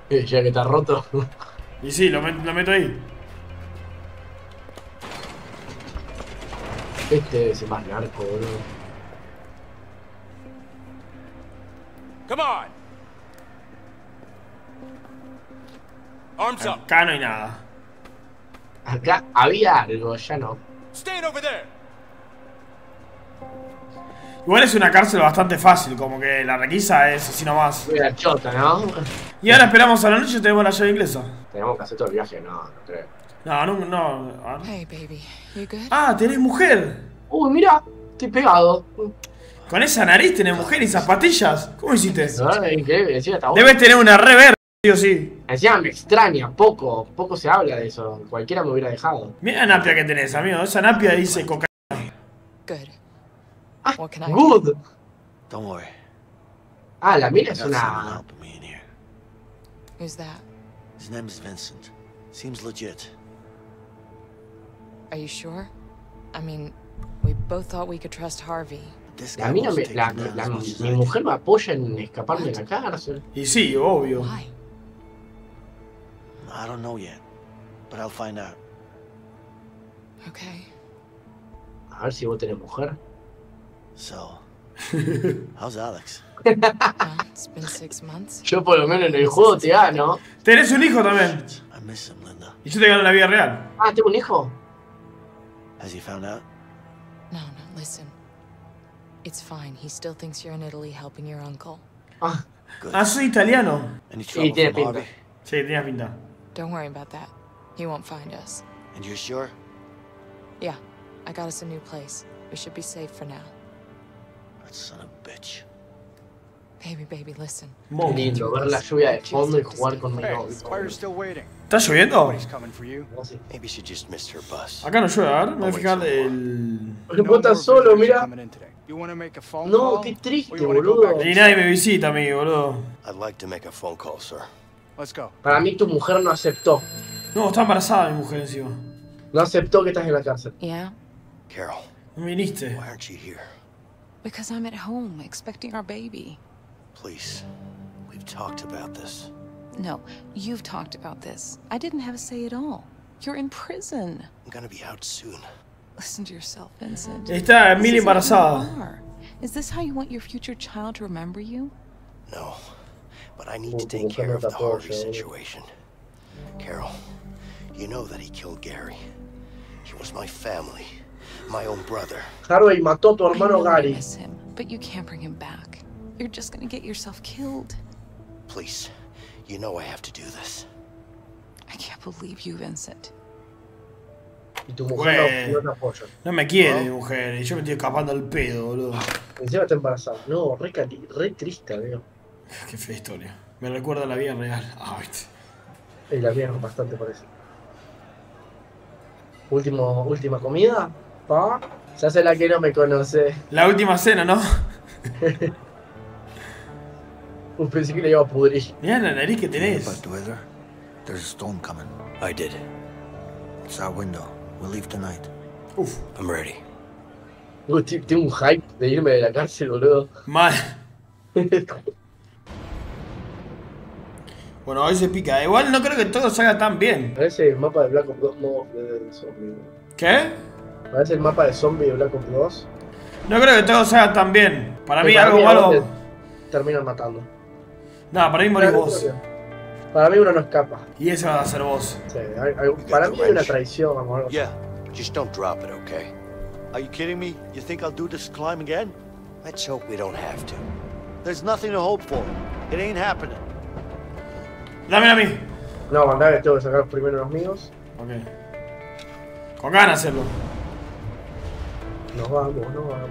Eh, Ya que está roto. Y sí, lo, met- lo meto ahí. Este debe ser más narco, boludo. Come on. Arms up. Acá no hay nada. Acá había algo, ya no. Stand over there. Igual es una cárcel bastante fácil, como que la requisa es así nomás. Chota, ¿no? Y ahora esperamos a la noche y tenemos la llave inglesa. Tenemos que hacer todo el viaje, no, no creo. No, no, no. no. Hey, baby. You good? Ah, tenés mujer. Uy, mira, estoy pegado. Con esa nariz tenés mujer y zapatillas. ¿Cómo hiciste? No, es increíble, encima está bueno. Debes tener una rever, sí o sí. Encima me extraña, poco, poco se habla de eso. Cualquiera me hubiera dejado. Mira la napia que tenés, amigo. Esa napia dice cocaína. Good. Ah, What can I do? good. Don't worry. Ah, la mina es una... Who's that? His name is Vincent. Seems legit. Are you sure? I mean, we both thought we could trust Harvey. Guy mina wants me... La, la- mi mujer me apoya en escaparme de la cárcel. Y sí, obvio. Why? I don't know yet, but I'll find out. Okay. A ver si vos tenés mujer. So, how's Alex? Well, it's been six months. Yo por lo menos en el juego te gano. Tenés un hijo también. I miss him, Linda. Y yo te gano en la vida real. Ah, ¿tengo un hijo? Has he found out? No, no, listen. It's fine. He still thinks you're in Italy helping your uncle. Ah, Good. Ah, soy italiano. Any trouble tiene from pinta. Harvey? Sí, tenías pinta. Don't worry about that. He won't find us. And you're sure? Yeah, I got us a new place. We should be safe for now. That son of a bitch. Baby, baby, listen. qué lindo ver la lluvia de fondo y jugar con mi Hey, novio. fire's still waiting. ¿Está lloviendo? Nobody's coming for you. No sé. Maybe she just missed her bus. Acá no llueve, a ver, me voy a fijar el... Porque No vos estás more solo, visitors mira. Coming. You wanna make a phone No, call? qué Or triste, you wanna go boludo. back? Y nadie me visita a mí, boludo. I'd like to make a phone call, sir. Let's go. Para mí tu mujer no aceptó. No, está embarazada mi mujer encima. No aceptó que estás en la cárcel. Yeah? Carol, No viniste. why aren't you here? Because I'm at home expecting our baby. Please. We've talked about this. No, you've talked about this. I didn't have a say at all. You're in prison. I'm gonna be out soon. Listen to yourself, Vincent. Está This mil isn't who you embarazada. Is this how you want your future child to remember you? No. but I need to take care of the apoyo, Harvey situation. Carol, you know that he killed Gary. He was my family, my own brother. Harvey mató a tu I know hermano you Gary. miss him, but you can't bring him back. You're just gonna get yourself killed. Please, you know I have to do this. I can't believe you, Vincent. Y tu mujer no- no, te apoya. No me quiere mi mujer. Y yo me estoy escapando al pedo, boludo. Encima está embarazada. No, re, cali- re triste, amigo. Qué fea historia. Me recuerda a la vida real. Ah, viste. Y la mía es bastante parece. Último, última comida. Pa. Se hace la que no me conoce. La última cena, ¿no? Uy, pensé que le iba a pudrir. Mirá la nariz que tenés. About the weather? There's a storm coming. I did. It's our window. We'll leave tonight. Uf, I'm ready. Uy, tengo un hype de irme de la cárcel, boludo. mal. Bueno, hoy se pica. Igual no creo que todo salga tan bien. Parece el mapa de Black Ops 2 modo de, zombie. ¿Qué? Parece el mapa de zombie de Black Ops 2. No creo que todo salga tan bien. Para mí para algo malo. Terminan matando. No, para mí morís Para mí uno no escapa. Y ese va a ser vos. Sí, hay- hay- para mí hay una traición, amor. Yeah, just don't drop it, okay? Are you kidding me? You think I'll do this climb again? Let's hope we don't have to. There's nothing to hope for. It ain't happening. Dámela a mí. No, mandá que tengo que sacar primero los míos. Ok. Con ganas de hacerlo. Nos vamos, nos vamos.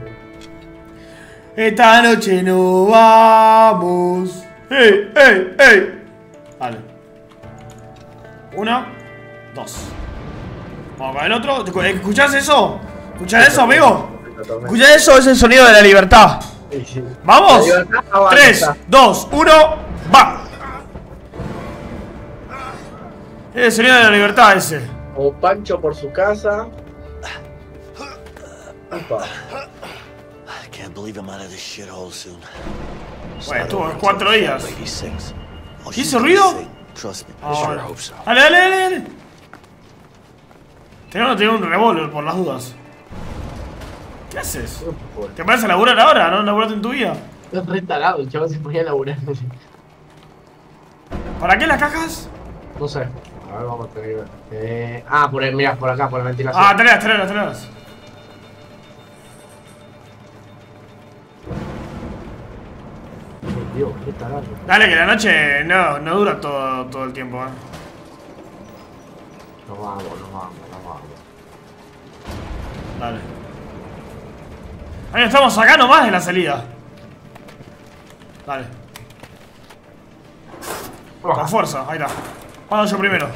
Esta noche no vamos. ¡Ey, ey, ey! Vale. Uno, dos. Vamos con el otro. ¿Escuchás eso? ¿Escuchás eso, amigo? ¿Escuchás eso? Es el sonido de la libertad. ¡Vamos! La libertad avanza. 3, 2, 1, va. Es el sonido de la libertad ese. O Pancho por su casa. Opa. I can't believe I'm out of this shithole soon. Bueno, estuvo cuatro días. ¿Y ese ruido? Ah. Dale, dale, dale, dale. Tengo que tener un revólver por las dudas. ¿Qué haces? ¿Te parece a laburar ahora? ¿No laburaste en tu vida? Es re tarado, el chaval se ponía a laburar. ¿Para qué las cajas? No sé. A ver, vamos a tener. Eh, ah, por ahí, mirá, por acá, por la ventilación. Ah, tenés, tenés, tenés. Dios, qué tarado. Dale, que la noche no, no dura todo, todo el tiempo, eh. Nos vamos, nos vamos, nos vamos. Dale. Ahí estamos acá nomás de la salida. Dale. Con fuerza, ahí está. Vamos yo primero.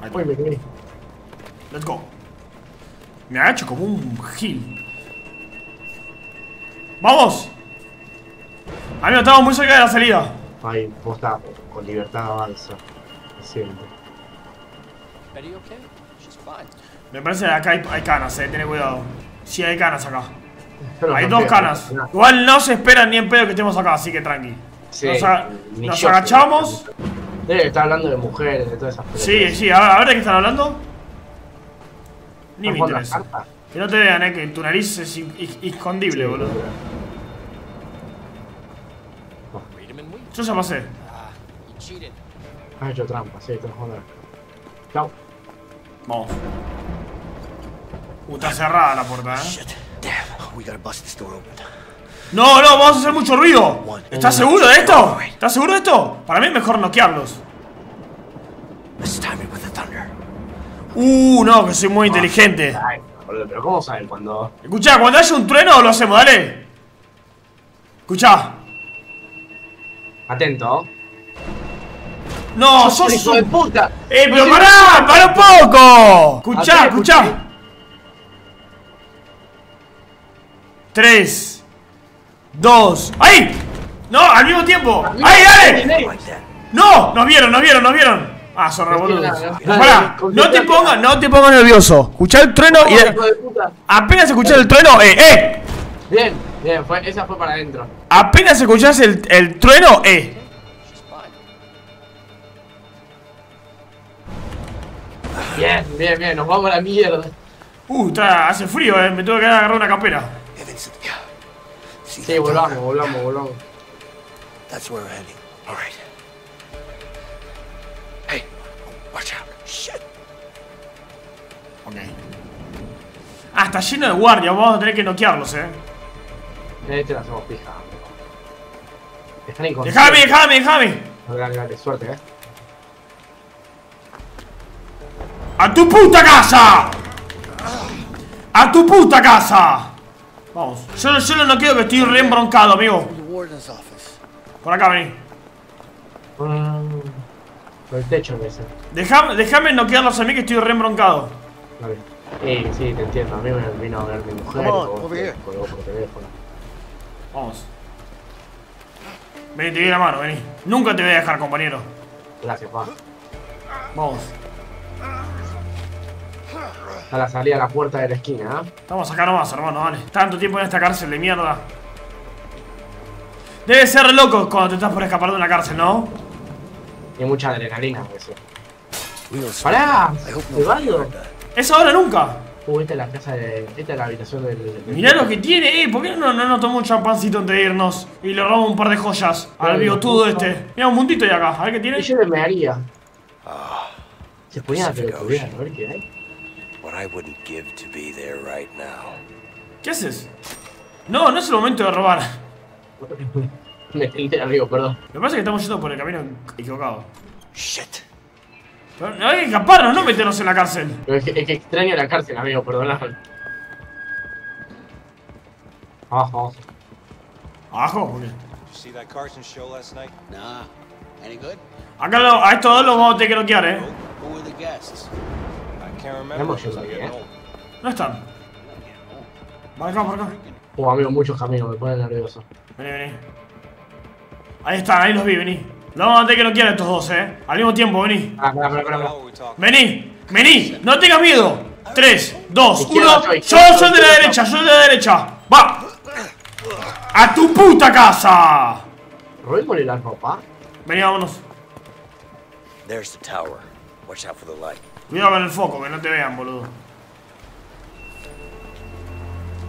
Ahí está. Uy, me quedé. Let's go. Me agacho como un gil. ¡Vamos! Amigo, estamos muy cerca de la salida. Ay, vos estás con libertad avanza. Lo siento. Me parece que acá hay, hay canas, eh. Ten cuidado. Sí, hay canas acá. Hay dos canas. Igual no se esperan ni en pedo que estemos acá, así que tranqui. Sí, nos yo agachamos. Debe estar hablando de mujeres, de todas esas cosas. Sí, sí, a ver, a ver de qué están hablando. Ni me. Que no te vean, eh, que tu nariz es escondible, boludo. Read 'em and weep. Yo ya pasé. Has hecho trampa, sí, te lo joder. Chao. Vamos. Uh, está cerrada la puerta, eh. Shit. Damn, we gotta bust this door open. No, no, vamos a hacer mucho ruido. ¿Estás seguro de esto? ¿Estás seguro de esto? Para mí es mejor noquearlos. Let's time it with the thunder. Uh, no, que soy muy inteligente. Ay, boludo, pero ¿cómo saben cuando.? Escuchá, cuando haya un trueno lo hacemos, dale. Escuchá. Atento. No, ¡Sos sos hijo de un... puta! ¡Eh, pero pará! ¡Pará un poco! Escuchá, escuchá. Tres. Dos. ¡Ahí! No, al mismo tiempo. ¡Ahí, dale! ¡No! Nos vieron, nos vieron, nos vieron. Ah, son revoludos. Pará, no te pongas, no te pongas nervioso. Escuchá el trueno y apenas escuchás el trueno, eh, eh. Bien, bien, fue, esa fue para adentro. Apenas escuchás el, el trueno, eh. Bien, bien, bien, nos vamos a la mierda. Uh, está, hace frío, eh. Me tuve que agarrar una campera. Sí, volvamos, volvamos, volvamos. That's where we're heading. All right. Hey, watch out. Shit. Ok. Ah, está lleno de guardias. Vamos a tener que noquearlos, eh. Este la hacemos pija. Están inconscientes. Déjame, déjame, déjame. Dale, dale, suerte, eh. ¡A tu puta casa! ¡A tu puta casa! Vamos. Yo, yo no quiero que estoy re embroncado, amigo. Por acá, vení. Mm, Por el techo de ese. Déjame, déjame noquearlos a mí que estoy re embroncado. Vale. Sí, sí, te entiendo. A mí me vino a ver mi mujer. Y por teléfono. Vamos. Vení, te doy la mano, vení. Nunca te voy a dejar, compañero. Gracias, pa. Vamos. A la salida a la puerta de la esquina, ¿eh? Estamos acá nomás, hermano, dale. Tanto tiempo en esta cárcel de mierda. Debe ser loco cuando te estás por escapar de una cárcel, ¿no? Y mucha adrenalina, don't see- ¡Pará! ¿Te no valió? Es ahora nunca. Uh, esta es la casa de. Esta es la habitación del. del- Mirá lo que tiene, eh. ¿Por qué no, no nos tomamos un champancito antes de irnos? Y le robamos un par de joyas al bigotudo este. Mira un puntito de acá. A ver qué tiene. Y yo me haría. Ah, Se ponía a ver qué hay. what I wouldn't give to be there right now. ¿Qué haces? No, no es el momento de robar. me tenté, amigo, perdón. Lo que pasa es que estamos yendo por el camino equivocado. Shit. Pero no hay que escaparnos, no meternos en la cárcel. Pero es, que, es que extraño la cárcel, amigo, perdóname. Abajo, Abajo, ok. Did you see that Carson show last night? Nah. Any good? Acá lo- a estos dos los vamos a tener que noquear, eh. Who were the guests? I can't remember. Hemos because ido I ahí, get ¿eh? No están. Por acá, por acá. Oh, amigo, muchos caminos, me pone nervioso. Vení, vení. Ahí están, ahí los vi, vení. Los vamos a que noquear a estos dos, eh. Al mismo tiempo, vení. Ah, we talking? Vení, vení, no tengas miedo. 3, 2, Izquierda 1. soy, Yo soy de la derecha, yo soy de la derecha. ¡Va! ¡A tu puta casa! ¿Robémosle la ropa? Vení, vámonos. There's the tower. Watch out for the light. Cuidado con el foco, que no te vean, boludo.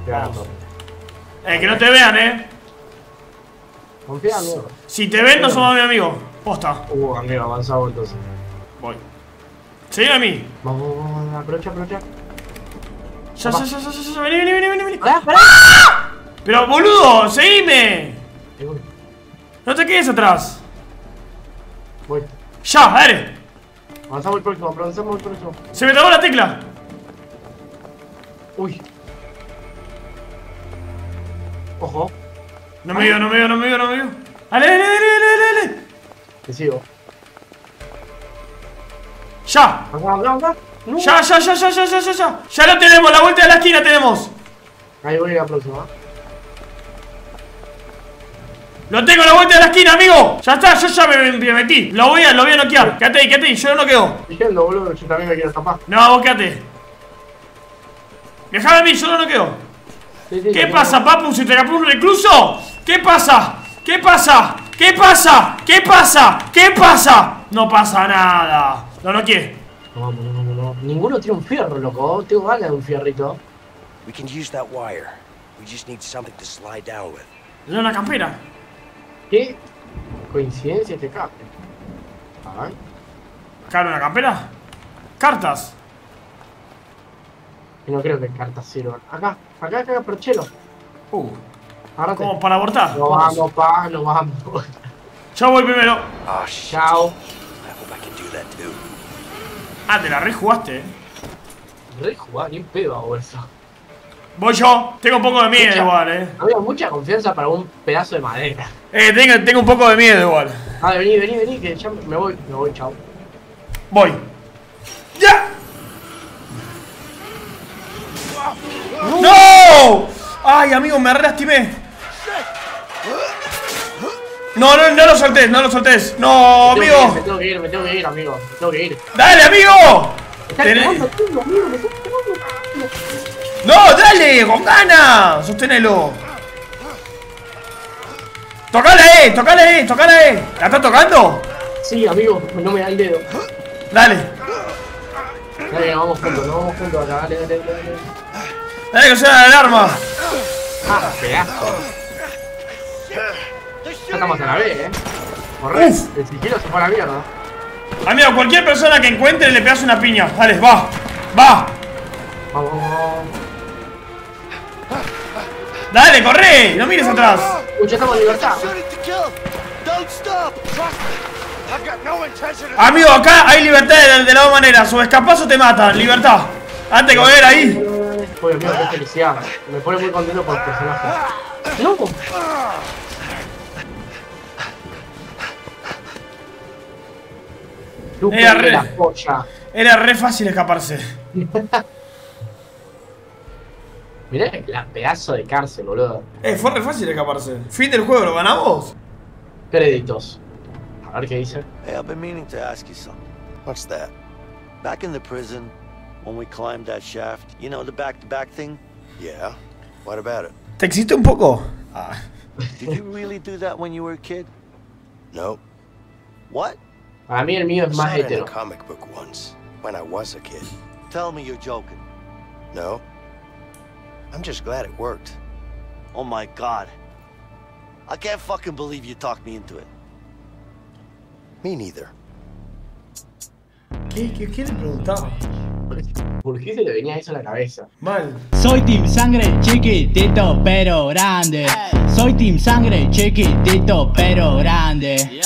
Vamos. Eh, que no te vean, eh. Confía, amigo. Si te ven, no somos mi amigo. Posta. Uh, amigo, avanzamos entonces. Voy. Seguime a mí. Vamos, vamos, vamos, aprovecha, aprovecha. Ya, ya, ya, ya, ya, ya. Vení, vení, vení, vení, vení. ¡Pará, pará! Pero, boludo, seguime. No te quedes atrás. voy. Ya, dale. Avanzamos el próximo, avanzamos el próximo. Se me trabó la tecla. Uy. Ojo, No me vio, no me vio, no me vio, no me vio. Dale, dale, dale, dale, dale. te sigo. Ya. Acá, acá, acá. No. Ya, ya, ya, ya, ya, ya, ya, ya. Ya lo tenemos, la vuelta de la esquina tenemos. Ahí voy a la próxima. Lo tengo a la vuelta de la esquina, amigo. Ya está, yo ya me, me metí. Lo voy a, lo voy a noquear. Quédate ahí, quédate ahí, yo no quedo. Diciendo, boludo, yo también me quiero escapar. No, vos quédate. Dejame a mí, yo no quedo. Sí, sí, ¿Qué pasa, papu? ¿Se te escapó un recluso? ¿Qué pasa? ¿Qué pasa? ¿Qué pasa? ¿Qué pasa? ¿Qué pasa? No pasa nada. Lo noqueé. No, vamos, no, no, no. Ninguno tiene un fierro, loco. Tengo ganas de un fierrito. We can use that wire. We just need something to slide down with. Es una campera. ¿Qué coincidencia este cable? A ver. ¿Acá hay una campera? Cartas. No creo que cartas sirvan. Acá, acá, acá, perchelo. Uh, Como para abortar. No Vamos. vamos, pa, no vamos. Yo voy primero. Oh, shit. Chao. I hope I can do that too. Ah, te la rejugaste, eh. Re jugada, ni un pedo hago eso. Voy yo. Tengo un poco de miedo igual, eh. Había mucha confianza para un pedazo de madera. Eh, tengo, tengo un poco de miedo igual. Ah, vení, vení, vení, que ya me voy, me voy, chao. Voy. ¡Ya! ¡No! ¡Ay, amigo, me re lastimé! No, no, no lo soltés, no lo soltés. No, Me ir, Me amigo. tengo que ir, me tengo que ir, amigo. Me tengo que ir. ¡Dale, amigo! Tenés- quemando amigo, me. ¡No, dale! ¡Con ganas! Sostenelo. ¡Tocale ahí! ¡Tocale ahí! ¡Tocale ahí! ¿La está tocando? Sí, amigo, no me da el dedo. Dale. Dale, vamos juntos, nos vamos juntos acá, dale, dale, dale. dale. Dale que suena la alarma. Ah, pedazo. Ya estamos en la B, eh. Corre. El sigilo se fue a la mierda. Amigo, cualquier persona que encuentre le pegas una piña. Dale, va. Va. Vamos. Dale, corre. No mires atrás. Uy, ya estamos en libertad. Amigo, acá hay libertad de, de las dos maneras. O escapás o te matan. Libertad. Antes de coger ahí. Uy, mío, qué felicidad. Me pone muy contento por el personaje. No. Luke Era de re- la polla. Era re fácil escaparse. Mirá la pedazo de cárcel, boludo. Eh, fue re fácil escaparse. Fin del juego, ¿lo ganamos? Créditos. A ver qué dice. Hey, I've been meaning to ask you something. What's that? Back in the prison, when we climbed that shaft, you know, the back-to-back thing? Yeah. What about it? ¿Te existe un poco? Ah. Did you really do that when you were a kid? Nope. What? Para mí el mío I es saw más it in hetero. a comic book once, when I was a kid. Tell me you're joking. No. I'm just glad it worked. Oh my god. I can't fucking believe you talked me into it. Me neither. ¿Qué, qué, qué le preguntaba? ¿Por qué se le venía eso a la cabeza? Mal. Soy Team Sangre chiquitito pero grande. Soy Team Sangre chiquitito pero grande.